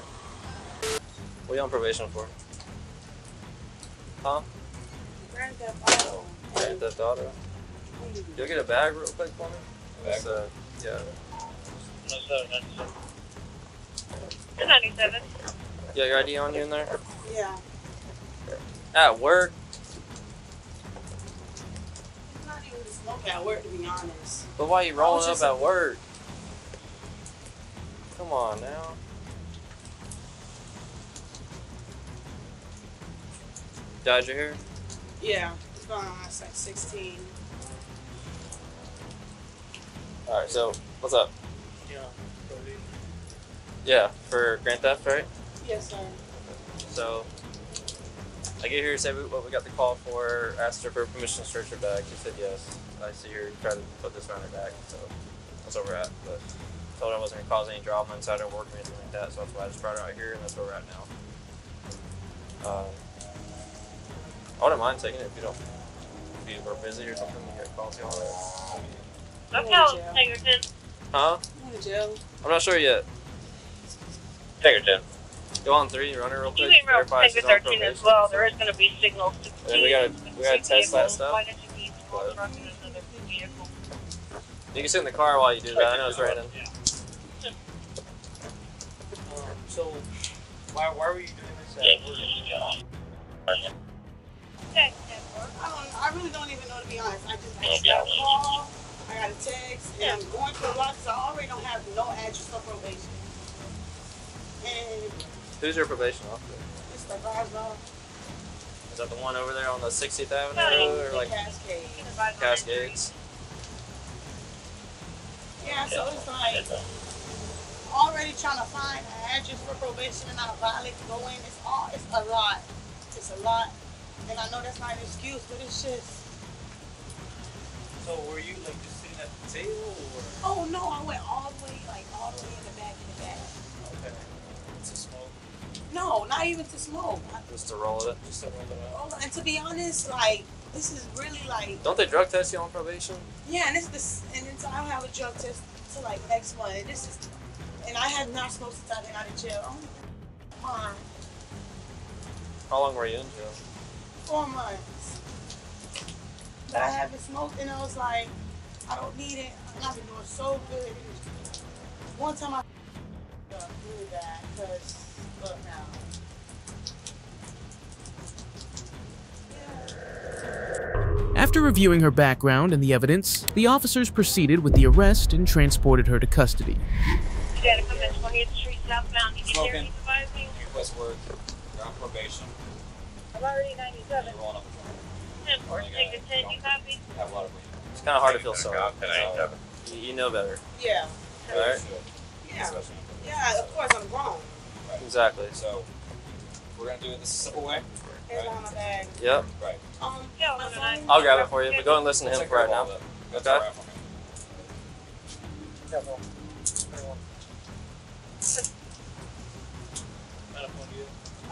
What are you on probation for? Huh? Grand Theft Auto. Grand Theft Auto. You'll get a bag real quick for me. It's, uh, yeah. 97. You got your ID on you in there? Yeah. At work? It's not even smoke at work, to be honest. But why you rolling up at work? Come on now. Dyed your hair? Yeah. It's going on like 16. Alright, so what's up? Yeah. Yeah, for Grand Theft, right? Yes, sir. So I get here, say we, what we got the call for, asked her for permission to search her bag. She said yes. I see her try to put this around her back, so that's where we're at. But told her I wasn't gonna cause any drama inside her work or anything like that, so that's why I just brought her out here, and that's where we're at now. Um, I wouldn't mind taking it if you don't. if you were busy or something, you get calls all that. Let's go, Pinkerton. Huh? Going. I'm not sure yet. Pinkerton. Go on three, run it real You quick. can roll verify Pinker she's on 13 as well. There is going to be signals to And then we gotta we gotta test that stuff. Why don't you need small truck and another vehicle? You can sit in the car while you do that. I know it's raining. Um, so, why, why were you doing this at work? I don't. I really don't even know to be honest. I just, I just got a call. I got a text, and I'm going to a lot because I already don't have no address for probation. And Who's your probation officer? it's the Roswell. Is that the one over there on the 60th Avenue No, Road, or like Cascade. Cascades? Yeah, so it's like already trying to find an address for probation and not violate to go in. It's all. It's a lot. It's a lot. And I know that's not an excuse, but it's just. So, were you like just sitting at the table or? Oh no, I went all the way, like all the way in the back, in the back. Okay. To smoke? No, not even to smoke. Just to roll it. Just to roll it out? Oh, and to be honest, like this is really like Don't they drug test you on probation? yeah, and this this and so I have a drug test to like next month. And this is and I have not smoked since I've been out of jail. Oh. How long were you in jail? Four months. But I haven't smoked and I was like, I don't need it. I've been doing so good. One time I up really bad because look now. After reviewing her background and the evidence, the officers proceeded with the arrest and transported her to custody. You gotta come in 20th Street southbound. You get there, Smoking. you advise me. Westward. You're on probation. I'm already 97. You're rolling up. 10 4 Pinkerton, you copy? Have a lot of weed. It's kind of hard to feel sorry. You, you know better. Yeah. Alright? Yeah. Yeah, of course I'm wrong. Exactly. So, we're gonna do it this simple way. Hands on my bag. Yep. Right. Um, Yeah, my well, phone. I'll grab it for you, but go and listen to him for right now. of all that. That's Okay? alright for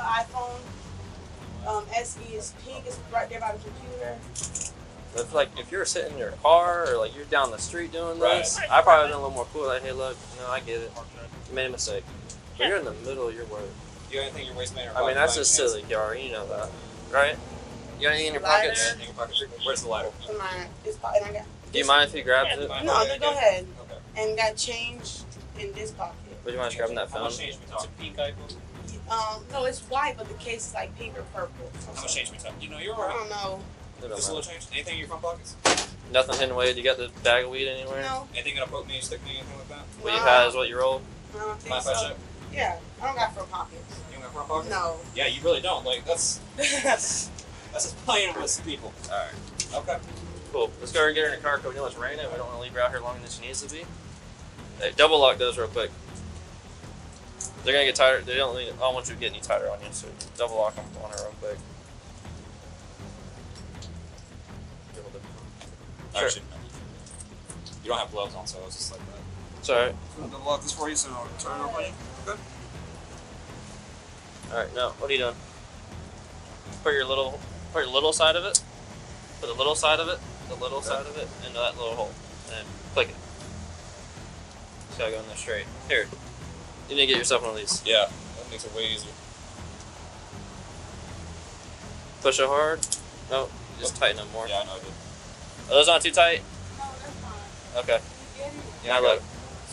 iPhone. Um, SE is pink. It's right there by the computer. If like if you're sitting in your car or like you're down the street doing Right. this, I probably been a little more cool. Like, hey, look, no, I get it. You made a mistake, but you're in the middle of your word. You got anything in your waistband or I mean, that's by just any chance? silly, Kiara. You know that, right? You got anything in your Lighter. pockets? Anything in your pocket? Where's the lighter? In my, it's, and I got. Do you mind if he grabs it? No, no, go ahead. Okay. And got change in this pocket. Would you mind grabbing that How phone? much change we talking? Pink iPhone? Um, no, it's white, but the case is like pink or purple. I'm gonna change my talking? You know, you're alright. I don't know. Just a little change. Anything in your front pockets? Nothing hidden away. Do you got the bag of weed anywhere? No, Anything gonna poke me, stick me, anything like that? What you had is what you rolled. I don't think Mind so. check? Yeah, I don't got front pockets. You don't got front pockets? No. Yeah, you really don't. Like that's that's that's just playing with people. All right. Okay. Cool. Let's go and get her in the car. Cause we know it's raining. We don't want to leave her out here longer than she needs to be. Hey, double lock those real quick. They're gonna get tighter. They don't. Need, I don't want you to get any tighter on you. So double lock them on her real quick. Sure. Actually, you don't have gloves on, so it's just like that. It's alright. I'm gonna double lock this for you, so I'll turn it over you. Good. Alright, now what are you doing? Put your little put your little side of it. Put the little side of it, the little side of it into that little hole. And click it. Just gotta go in there straight. Here. You need to get yourself one of these. Yeah, that makes it way easier. Push it hard. No, just tighten them more. Yeah, I know I did. Are those not too tight? No, that's fine. Okay. Yeah, now I got look.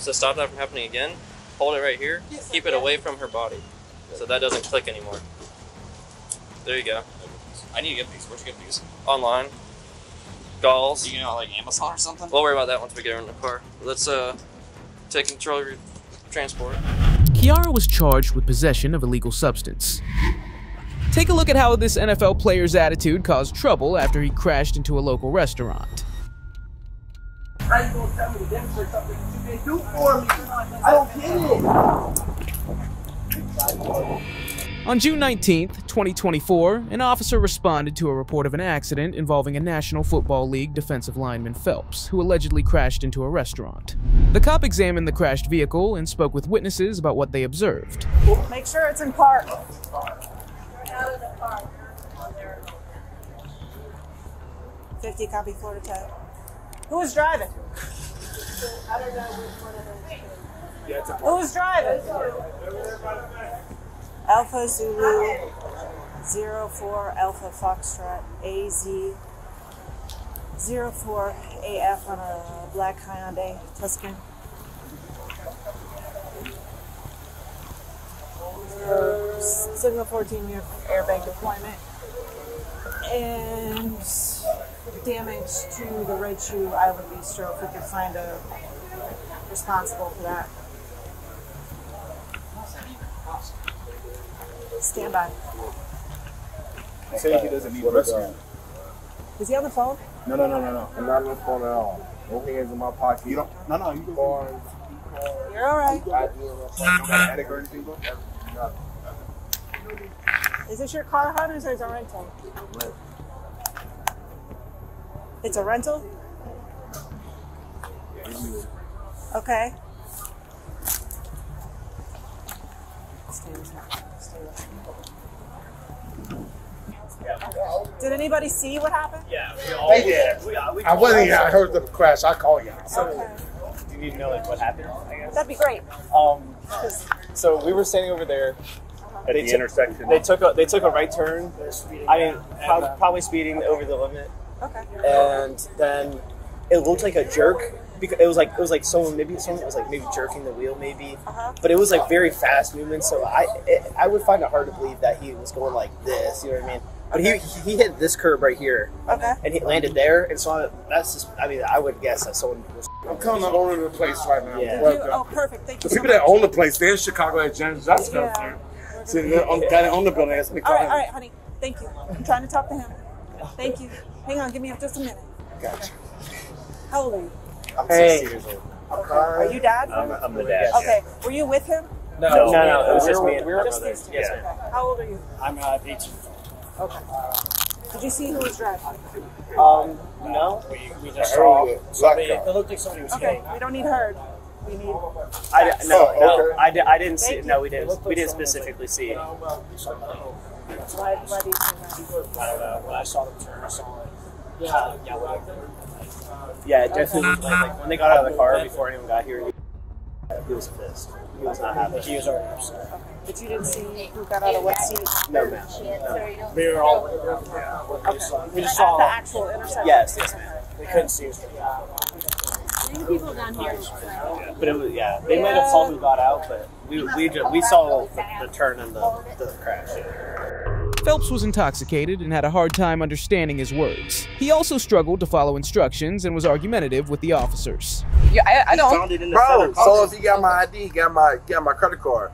To stop that from happening again, hold it right here. Yes, Keep I it away from her body. So that doesn't click anymore. There you go. I need to get these. Where'd you get these? Online. Galls. You know, like Amazon or something? We'll worry about that once we get her in the car. Let's uh take control of your transport. Kiara was charged with possession of illegal substance. Take a look at how this NFL player's attitude caused trouble after he crashed into a local restaurant. How you gonna tell me something you do for me? I don't get it. On June 19th, 2024, an officer responded to a report of an accident involving a National Football League defensive lineman Phelps, who allegedly crashed into a restaurant. The cop examined the crashed vehicle and spoke with witnesses about what they observed. Make sure it's in park. 50 copy Florida tag. Who was driving? I don't know which one of those. Who was driving? Alpha Zulu 04 Alpha Foxtrot AZ 04 AF on a black Hyundai Tucson. Signal 14 year airbag deployment and damage to the Red Shoe Island Bistro if we could find a responsible for that. Stand by. Say he doesn't need rescue. Is he on the phone? No, no, no, no, no. I'm not on the phone at all. No hands in my pocket. You don't. No, no. You go. You're all right. I do. You got attic or anything. Is this your car, hon, or is it a rental? It's a rental? Okay. Stay with her. Stay with her. Did anybody see what happened? Yeah, we all- They did. We, we I wasn't here. I heard the crash. I called you. Okay. Do you need to know like what happened? I guess. That'd be great. Um, so we were standing over there At They the took- intersection. They took a they took a right turn. I mean, prob- probably speeding over the limit. Okay. And then it looked like a jerk because it was like it was like someone maybe someone was like maybe jerking the wheel maybe, Uh-huh. but it was like very fast movement. So I it, I would find it hard to believe that he was going like this. You know what I mean? But he he hit this curb right here. Okay. And he landed there, and so I, that's just. I mean, I would guess that someone was. I'm calling the owner of the place right now. Yeah. Welcome. Oh, perfect. Thank you The so people much. that own the place, they're in Chicago at James. That's Yeah. concerned. So the own- guy that own the building asked me to All call right, him. all right, honey. Thank you. I'm trying to talk to him. Thank you. Hang on, give me just a minute. Gotcha. How old are you? I'm Hey. 60 years old. Okay. Are you dad? I'm, I'm the dad. Okay. Were you with him? No, no, no, it was just me We're my just brother. these two. Yes, Okay. How old are you? I'm uh, 18. Okay. Did you see who was driving? Um, no. We, we just saw. Somebody, it looked like somebody was Okay. hitting. We don't need heard. We need. I no, Oh, no, okay. I, di- I didn't see Thank it. you. No, we didn't. We didn't specifically see it. Why, why do you think that? I don't know. When I saw them turn, I saw it. Yeah, yeah, yeah. Definitely like, like when they got out of the car before anyone got here. He was pissed. He was not happy. He was already upset. But you didn't see who got out of what seat? No, ma'am. No. We were all. Yeah. Okay. We just At saw the actual intersection? Yes, yes, ma'am. We couldn't see us. Many people down here. But it was yeah. They might have saw who got out, but we we just, we saw the, the turn and the, the crash. Phelps was intoxicated and had a hard time understanding his words. He also struggled to follow instructions and was argumentative with the officers. Yeah, I, I don't. Bro, so if he got my ID, he got my got my credit card.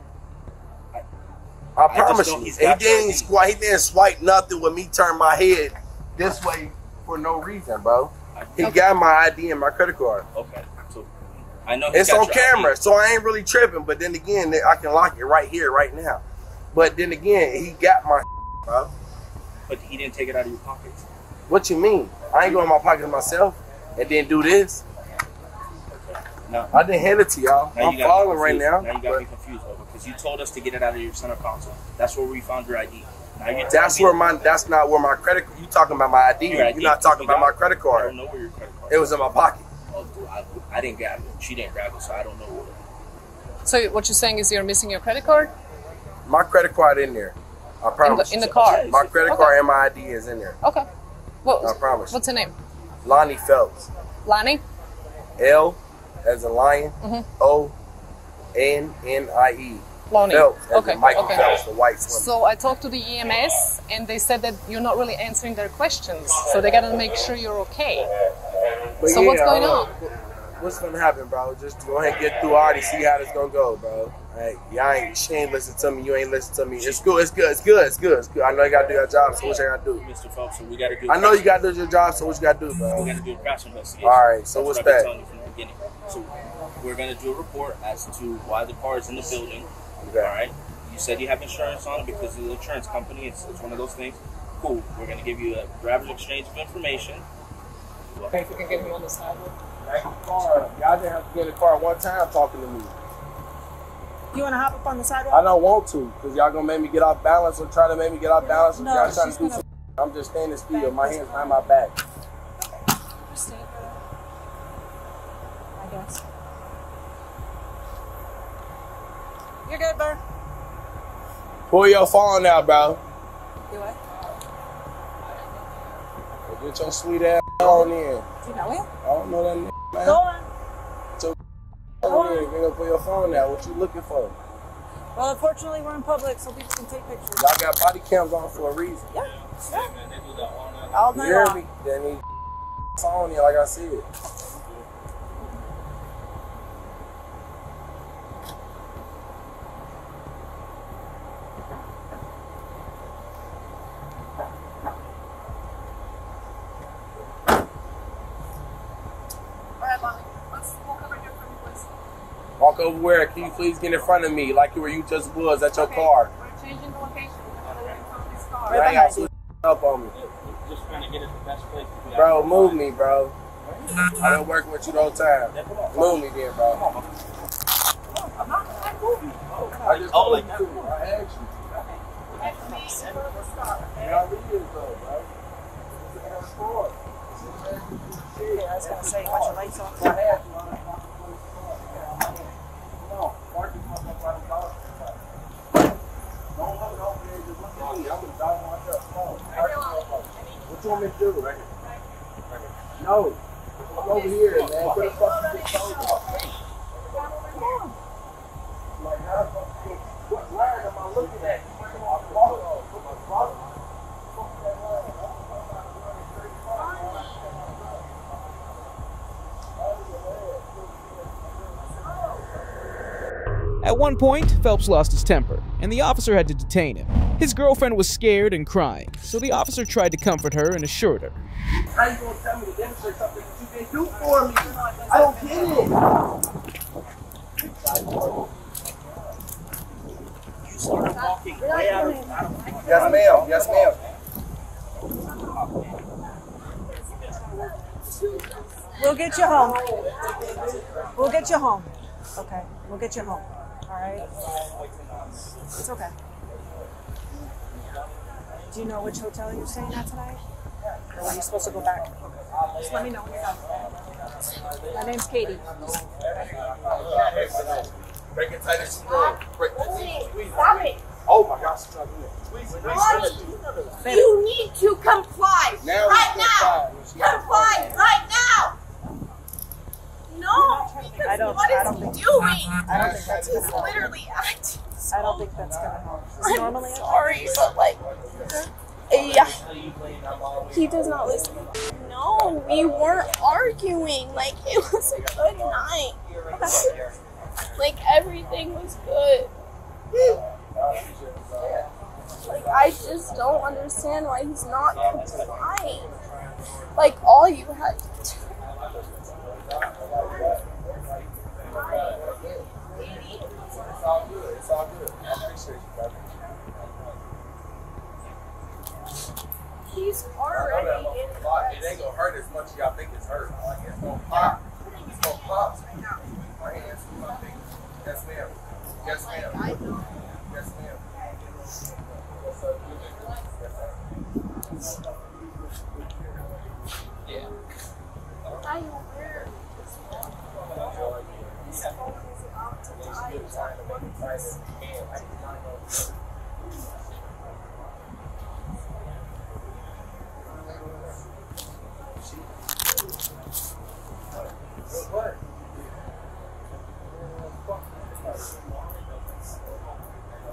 I promise you, he didn't swipe. He didn't swipe nothing with me turn my head this way for no reason, bro. He got my ID and my credit card. Okay. So I know he It's got on camera, ID. so I ain't really tripping. But then again, I can lock it right here, right now. But then again, he got my bro. But he didn't take it out of your pockets. What you mean? I ain't going in my pocket myself and then do this. No. I didn't hand it to y'all. Now I'm you got me following right now. Now you got me confused, bro, because you told us to get it out of your center console. That's where we found your ID. Now you're That's where me- my. That's not where my credit. You talking about my ID? Your You're not talking you about my it. credit I card. don't know where your credit card. It was in my pocket. Oh, dude, I, I didn't grab it. She didn't grab it, so I don't know where. So what you're saying is you're missing your credit card? My credit card in there. I promise. in the you. car? My credit Okay. card and my ID is in there. Okay. What, I promise. What's her name? Lonnie Phelps. Lonnie? L as a lion. Mhm. O N N I E. Lonnie. Phelps Okay, Michael okay. Phelps, the white swimmer. So I talked to the EMS and they said that you're not really answering their questions. So they gotta make sure you're okay. But so what's going uh, on? What's gonna happen, bro? Just go ahead and get through already. See how this gonna go, bro. Hey, y'all ain't. She ain't listen to me. You ain't listen to me. It's good. It's good. It's good. It's good. It's good. I know you gotta do your job. So what you gotta do? Mr. Phelps, so we got to do. I know you gotta do your job. So what you gotta do, bro? We got to do a crash investigation. All right. So That's what's what that? telling you from the beginning. So we're gonna do a report as to why the car is in the building. Okay. All right. You said you have insurance on it because of the insurance company. It's, it's one of those things. Cool. We're gonna give you a driver's exchange of information. Okay, if we can get him on the Back in the car. Y'all didn't have to get in the car one time talking to me. You want to hop up on the sidewalk? I don't want to, because y'all going to make me get off balance or try to make me get off balance. No, y'all trying to do some I'm just standing still. My hands behind my back. I guess. You're good, bro. Pull your phone out, bro. Do what? Get your sweet ass on in. Do you know him? I don't know that name man. Go on. Oh, Get your on in. Nigga, pull your phone out. What you looking for? Well, unfortunately, we're in public, so people can take pictures. Y'all got body cams on for a reason. Yeah. Yeah. All You night hear long. me? Then he on you like I said. Alright, Molly. Let's walk over here from the place. Walk over where? Can you please get in front of me like where you just was at your car? We're changing the location. You ain't got to up on me. Just trying to get us the best place to be. Bro, move me, bro. I've been working with you the whole time. Move me then, bro. I just Oh, told like you. I asked you. Y'all leave it though, bro. Yeah, I was gonna say, watch your lights off. What you want me to do? No. Come over here, man. What the fuck you just told me? Like, how the fuck you- what line am I looking at? At one point, Phelps lost his temper, and the officer had to detain him. His girlfriend was scared and crying, so the officer tried to comfort her and assured her. How you gonna tell me to demonstrate something that you didn't do for me? I don't get it. Yes, ma'am. Yes, ma'am. We'll get you home. We'll get you home. Okay, we'll get you home. All right. It's okay. Do you know which hotel you're staying at tonight? Or are you supposed to go back? Just let me know when you're done. My name's Katie. Break it tight as you go. Break Stop it. Oh my gosh, she's trying to do it. Squeeze it. Squeeze it. You need to comply Now right now. comply. Comply right now. No, because I don't- what I don't he doing? I don't think that's He's literally acting. I don't think that's gonna help. I'm normally sorry, but like, yeah, he does not listen. No, we weren't arguing. Like it was a good night. like everything was good. Like I just don't understand why he's not complying. Like all you had to do. It's all good. It's all good. I appreciate you, brother. He's already in lot. It ain't gonna hurt as much as y'all think it's hurt. Like it's gonna pop. It's gonna pop. My hands through my fingers. Yes, ma'am. Yes, ma'am. Yes, ma'am. Yes, sir. Yes, sir. Yeah. I wear his phone is out to die.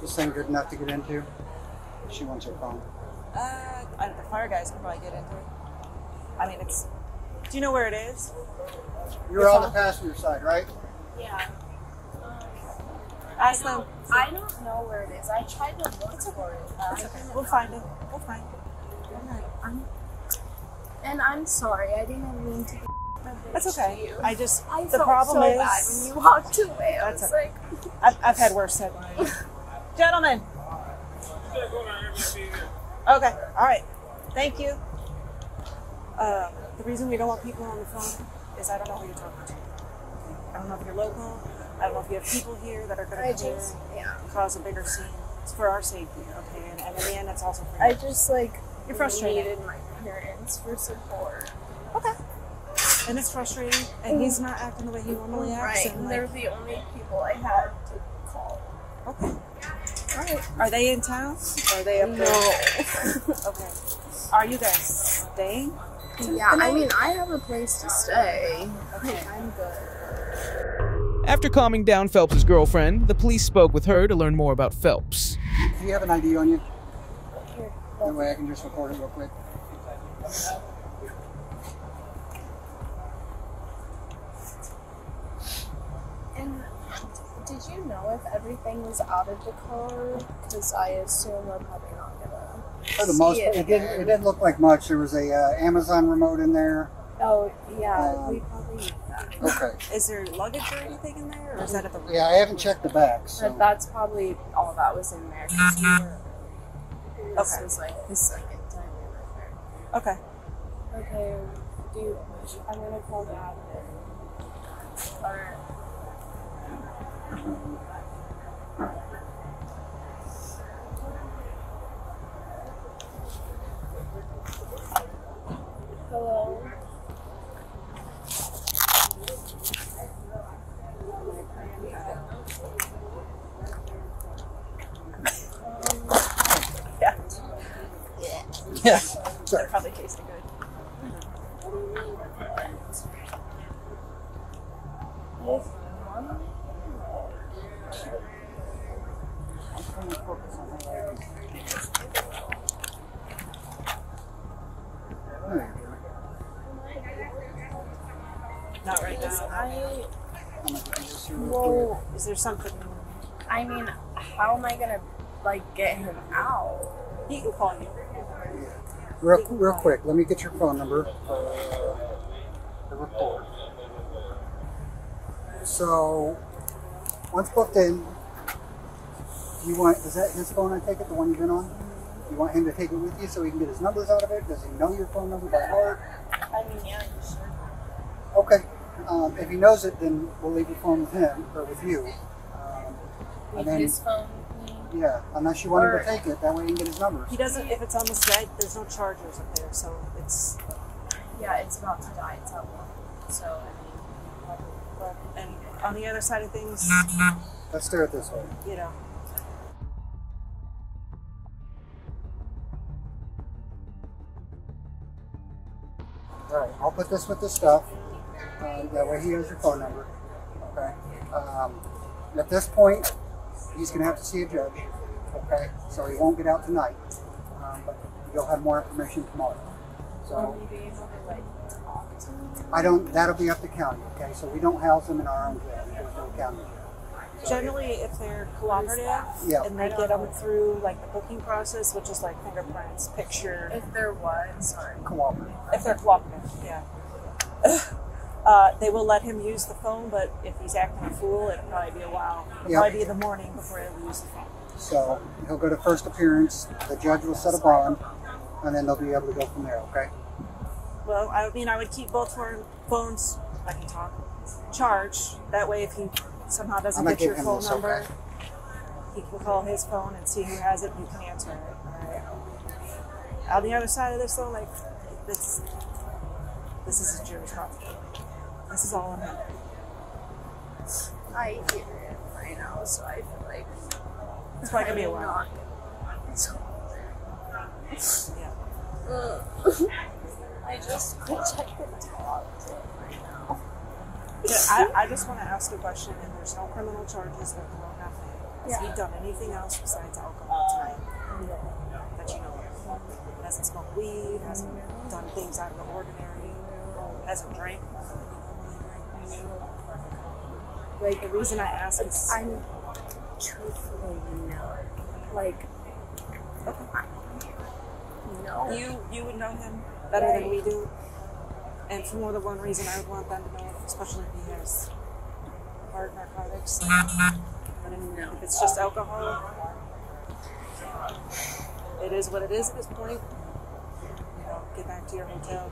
This thing good enough to get into? She wants her phone. Uh, I, the fire guys can probably get into it. I mean, it's. Do you know where it is? You're Your on the passenger side, right? Yeah. Ask them. I don't know where it is. I tried to look for it. but It's okay. We'll find it. We'll find it. And I'm sorry. I didn't mean to. Be That's okay. I just I the problem so is when you walked away. I That's was okay. like, I've, I've had worse. Gentlemen. Okay. All right. Thank you. Uh, the reason we don't want people on the phone is I don't know who you're talking to. I don't know if you're local. I don't know if you have people here that are going to come just- here yeah. cause a bigger scene. It's for our safety, okay? And, and in the end, it's also for I just like You're frustrated. needed my parents for support. Okay. And it's frustrating, and he's not acting the way he normally acts. Right. And like, They're the only people I had to call. Okay. All right. Are they in town? Are they up there? No. okay. Are you guys staying? Yeah, I mean, I have a place to stay. Okay, I'm good. After calming down Phelps' girlfriend, the police spoke with her to learn more about Phelps. Do you have an ID on you? Here. That way I can just record it real quick. And did you know if everything was out of the car? Because I assume we're probably not gonna. For the see most it part, it didn't, it didn't look like much. There was a uh, Amazon remote in there. Oh yeah, Um, we probably need that. Okay. Is there luggage or anything in there, or is that at the Yeah, I haven't checked the back. So. But that's probably all that was in there. 'cause we were- This Okay. was like the second time we were there. Okay. Okay, do you, I'm gonna call the admin. Or Hello. Yeah. Yeah. That probably Well, is there something? I mean, how am I gonna like get him out? He can call you. Real, real quick, let me get your phone number for the report. So, once booked in, you want, is that his phone I take it, the one you've been on? You want him to take it with you so he can get his numbers out of it? Does he know your phone number by heart? I mean, yeah, you should. Okay. Um, if he knows it, then we'll leave the phone with him or with you. Um, Leave and then, his phone yeah, unless you want him Or- to take it, that way he can get his numbers. He doesn't. If it's on the side, there's no chargers up there, so it's. Yeah, it's about to die. It's at one. So I mean, and on the other side of things, Let's stare it this way. you know. All right, I'll put this with the stuff. Uh, that way he has your phone number. Okay. Um, at this point, he's going to have to see a judge. Okay. So he won't get out tonight. Um, but you'll have more information tomorrow. So we be able to like talk to him? I don't. That'll be up to county. Okay. So we don't house them in our own jail. There's no county jail. Generally, if they're cooperative Yeah. and they get them through like the booking process, which is like fingerprints, picture. If they're what? Sorry. Cooperative. If they're cooperative, yeah. Uh, they will let him use the phone, but if he's acting a fool, it'll probably be a while. It'll Yeah. probably be the morning before he'll use the phone. So he'll go to first appearance. The judge will set a bond, and then they'll be able to go from there. Okay. Well, I mean, I would keep both phones, I can talk, charged. That way, if he somehow doesn't get your phone this, number, okay? he can call his phone and see who has it and you can answer it. On the other side of this, though, like, it's, this is your responsibility. This is all him. I hear it right now, so I feel like It's probably gonna be a I'm while. Yeah. Ugh. I just could talk to him right now. Yeah, I, I just want to ask a question, and there's no criminal charges, there's no nothing. Has Yeah. he done anything else besides alcohol tonight um, that you know of? Hasn't smoked weed, hasn't done things out of the ordinary, hasn't drank. Like the reason I ask is I'm Truthfully, no. Like, no. You you would know him better than we do, and for more than one reason, I would want them to know, especially if he has hard narcotics. But if, if it's just alcohol, it is what it is at this point. You know, get back to your hotel.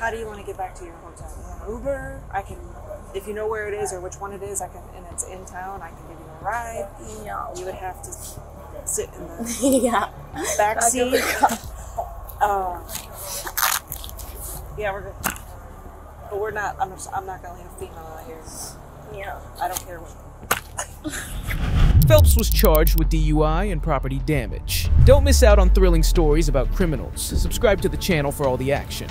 How do you want to get back to your hotel? You want Uber? I can, if you know where it is or which one it is, I can, and it's in town. I can give you a ride. Yeah. You would have to sit in the Yeah. back seat. good. Uh, yeah, we're good. But we're not. I'm, just, I'm not gonna leave a female out here. Yeah. I don't care what. Phelps was charged with DUI and property damage. Don't miss out on thrilling stories about criminals. Subscribe to the channel for all the action.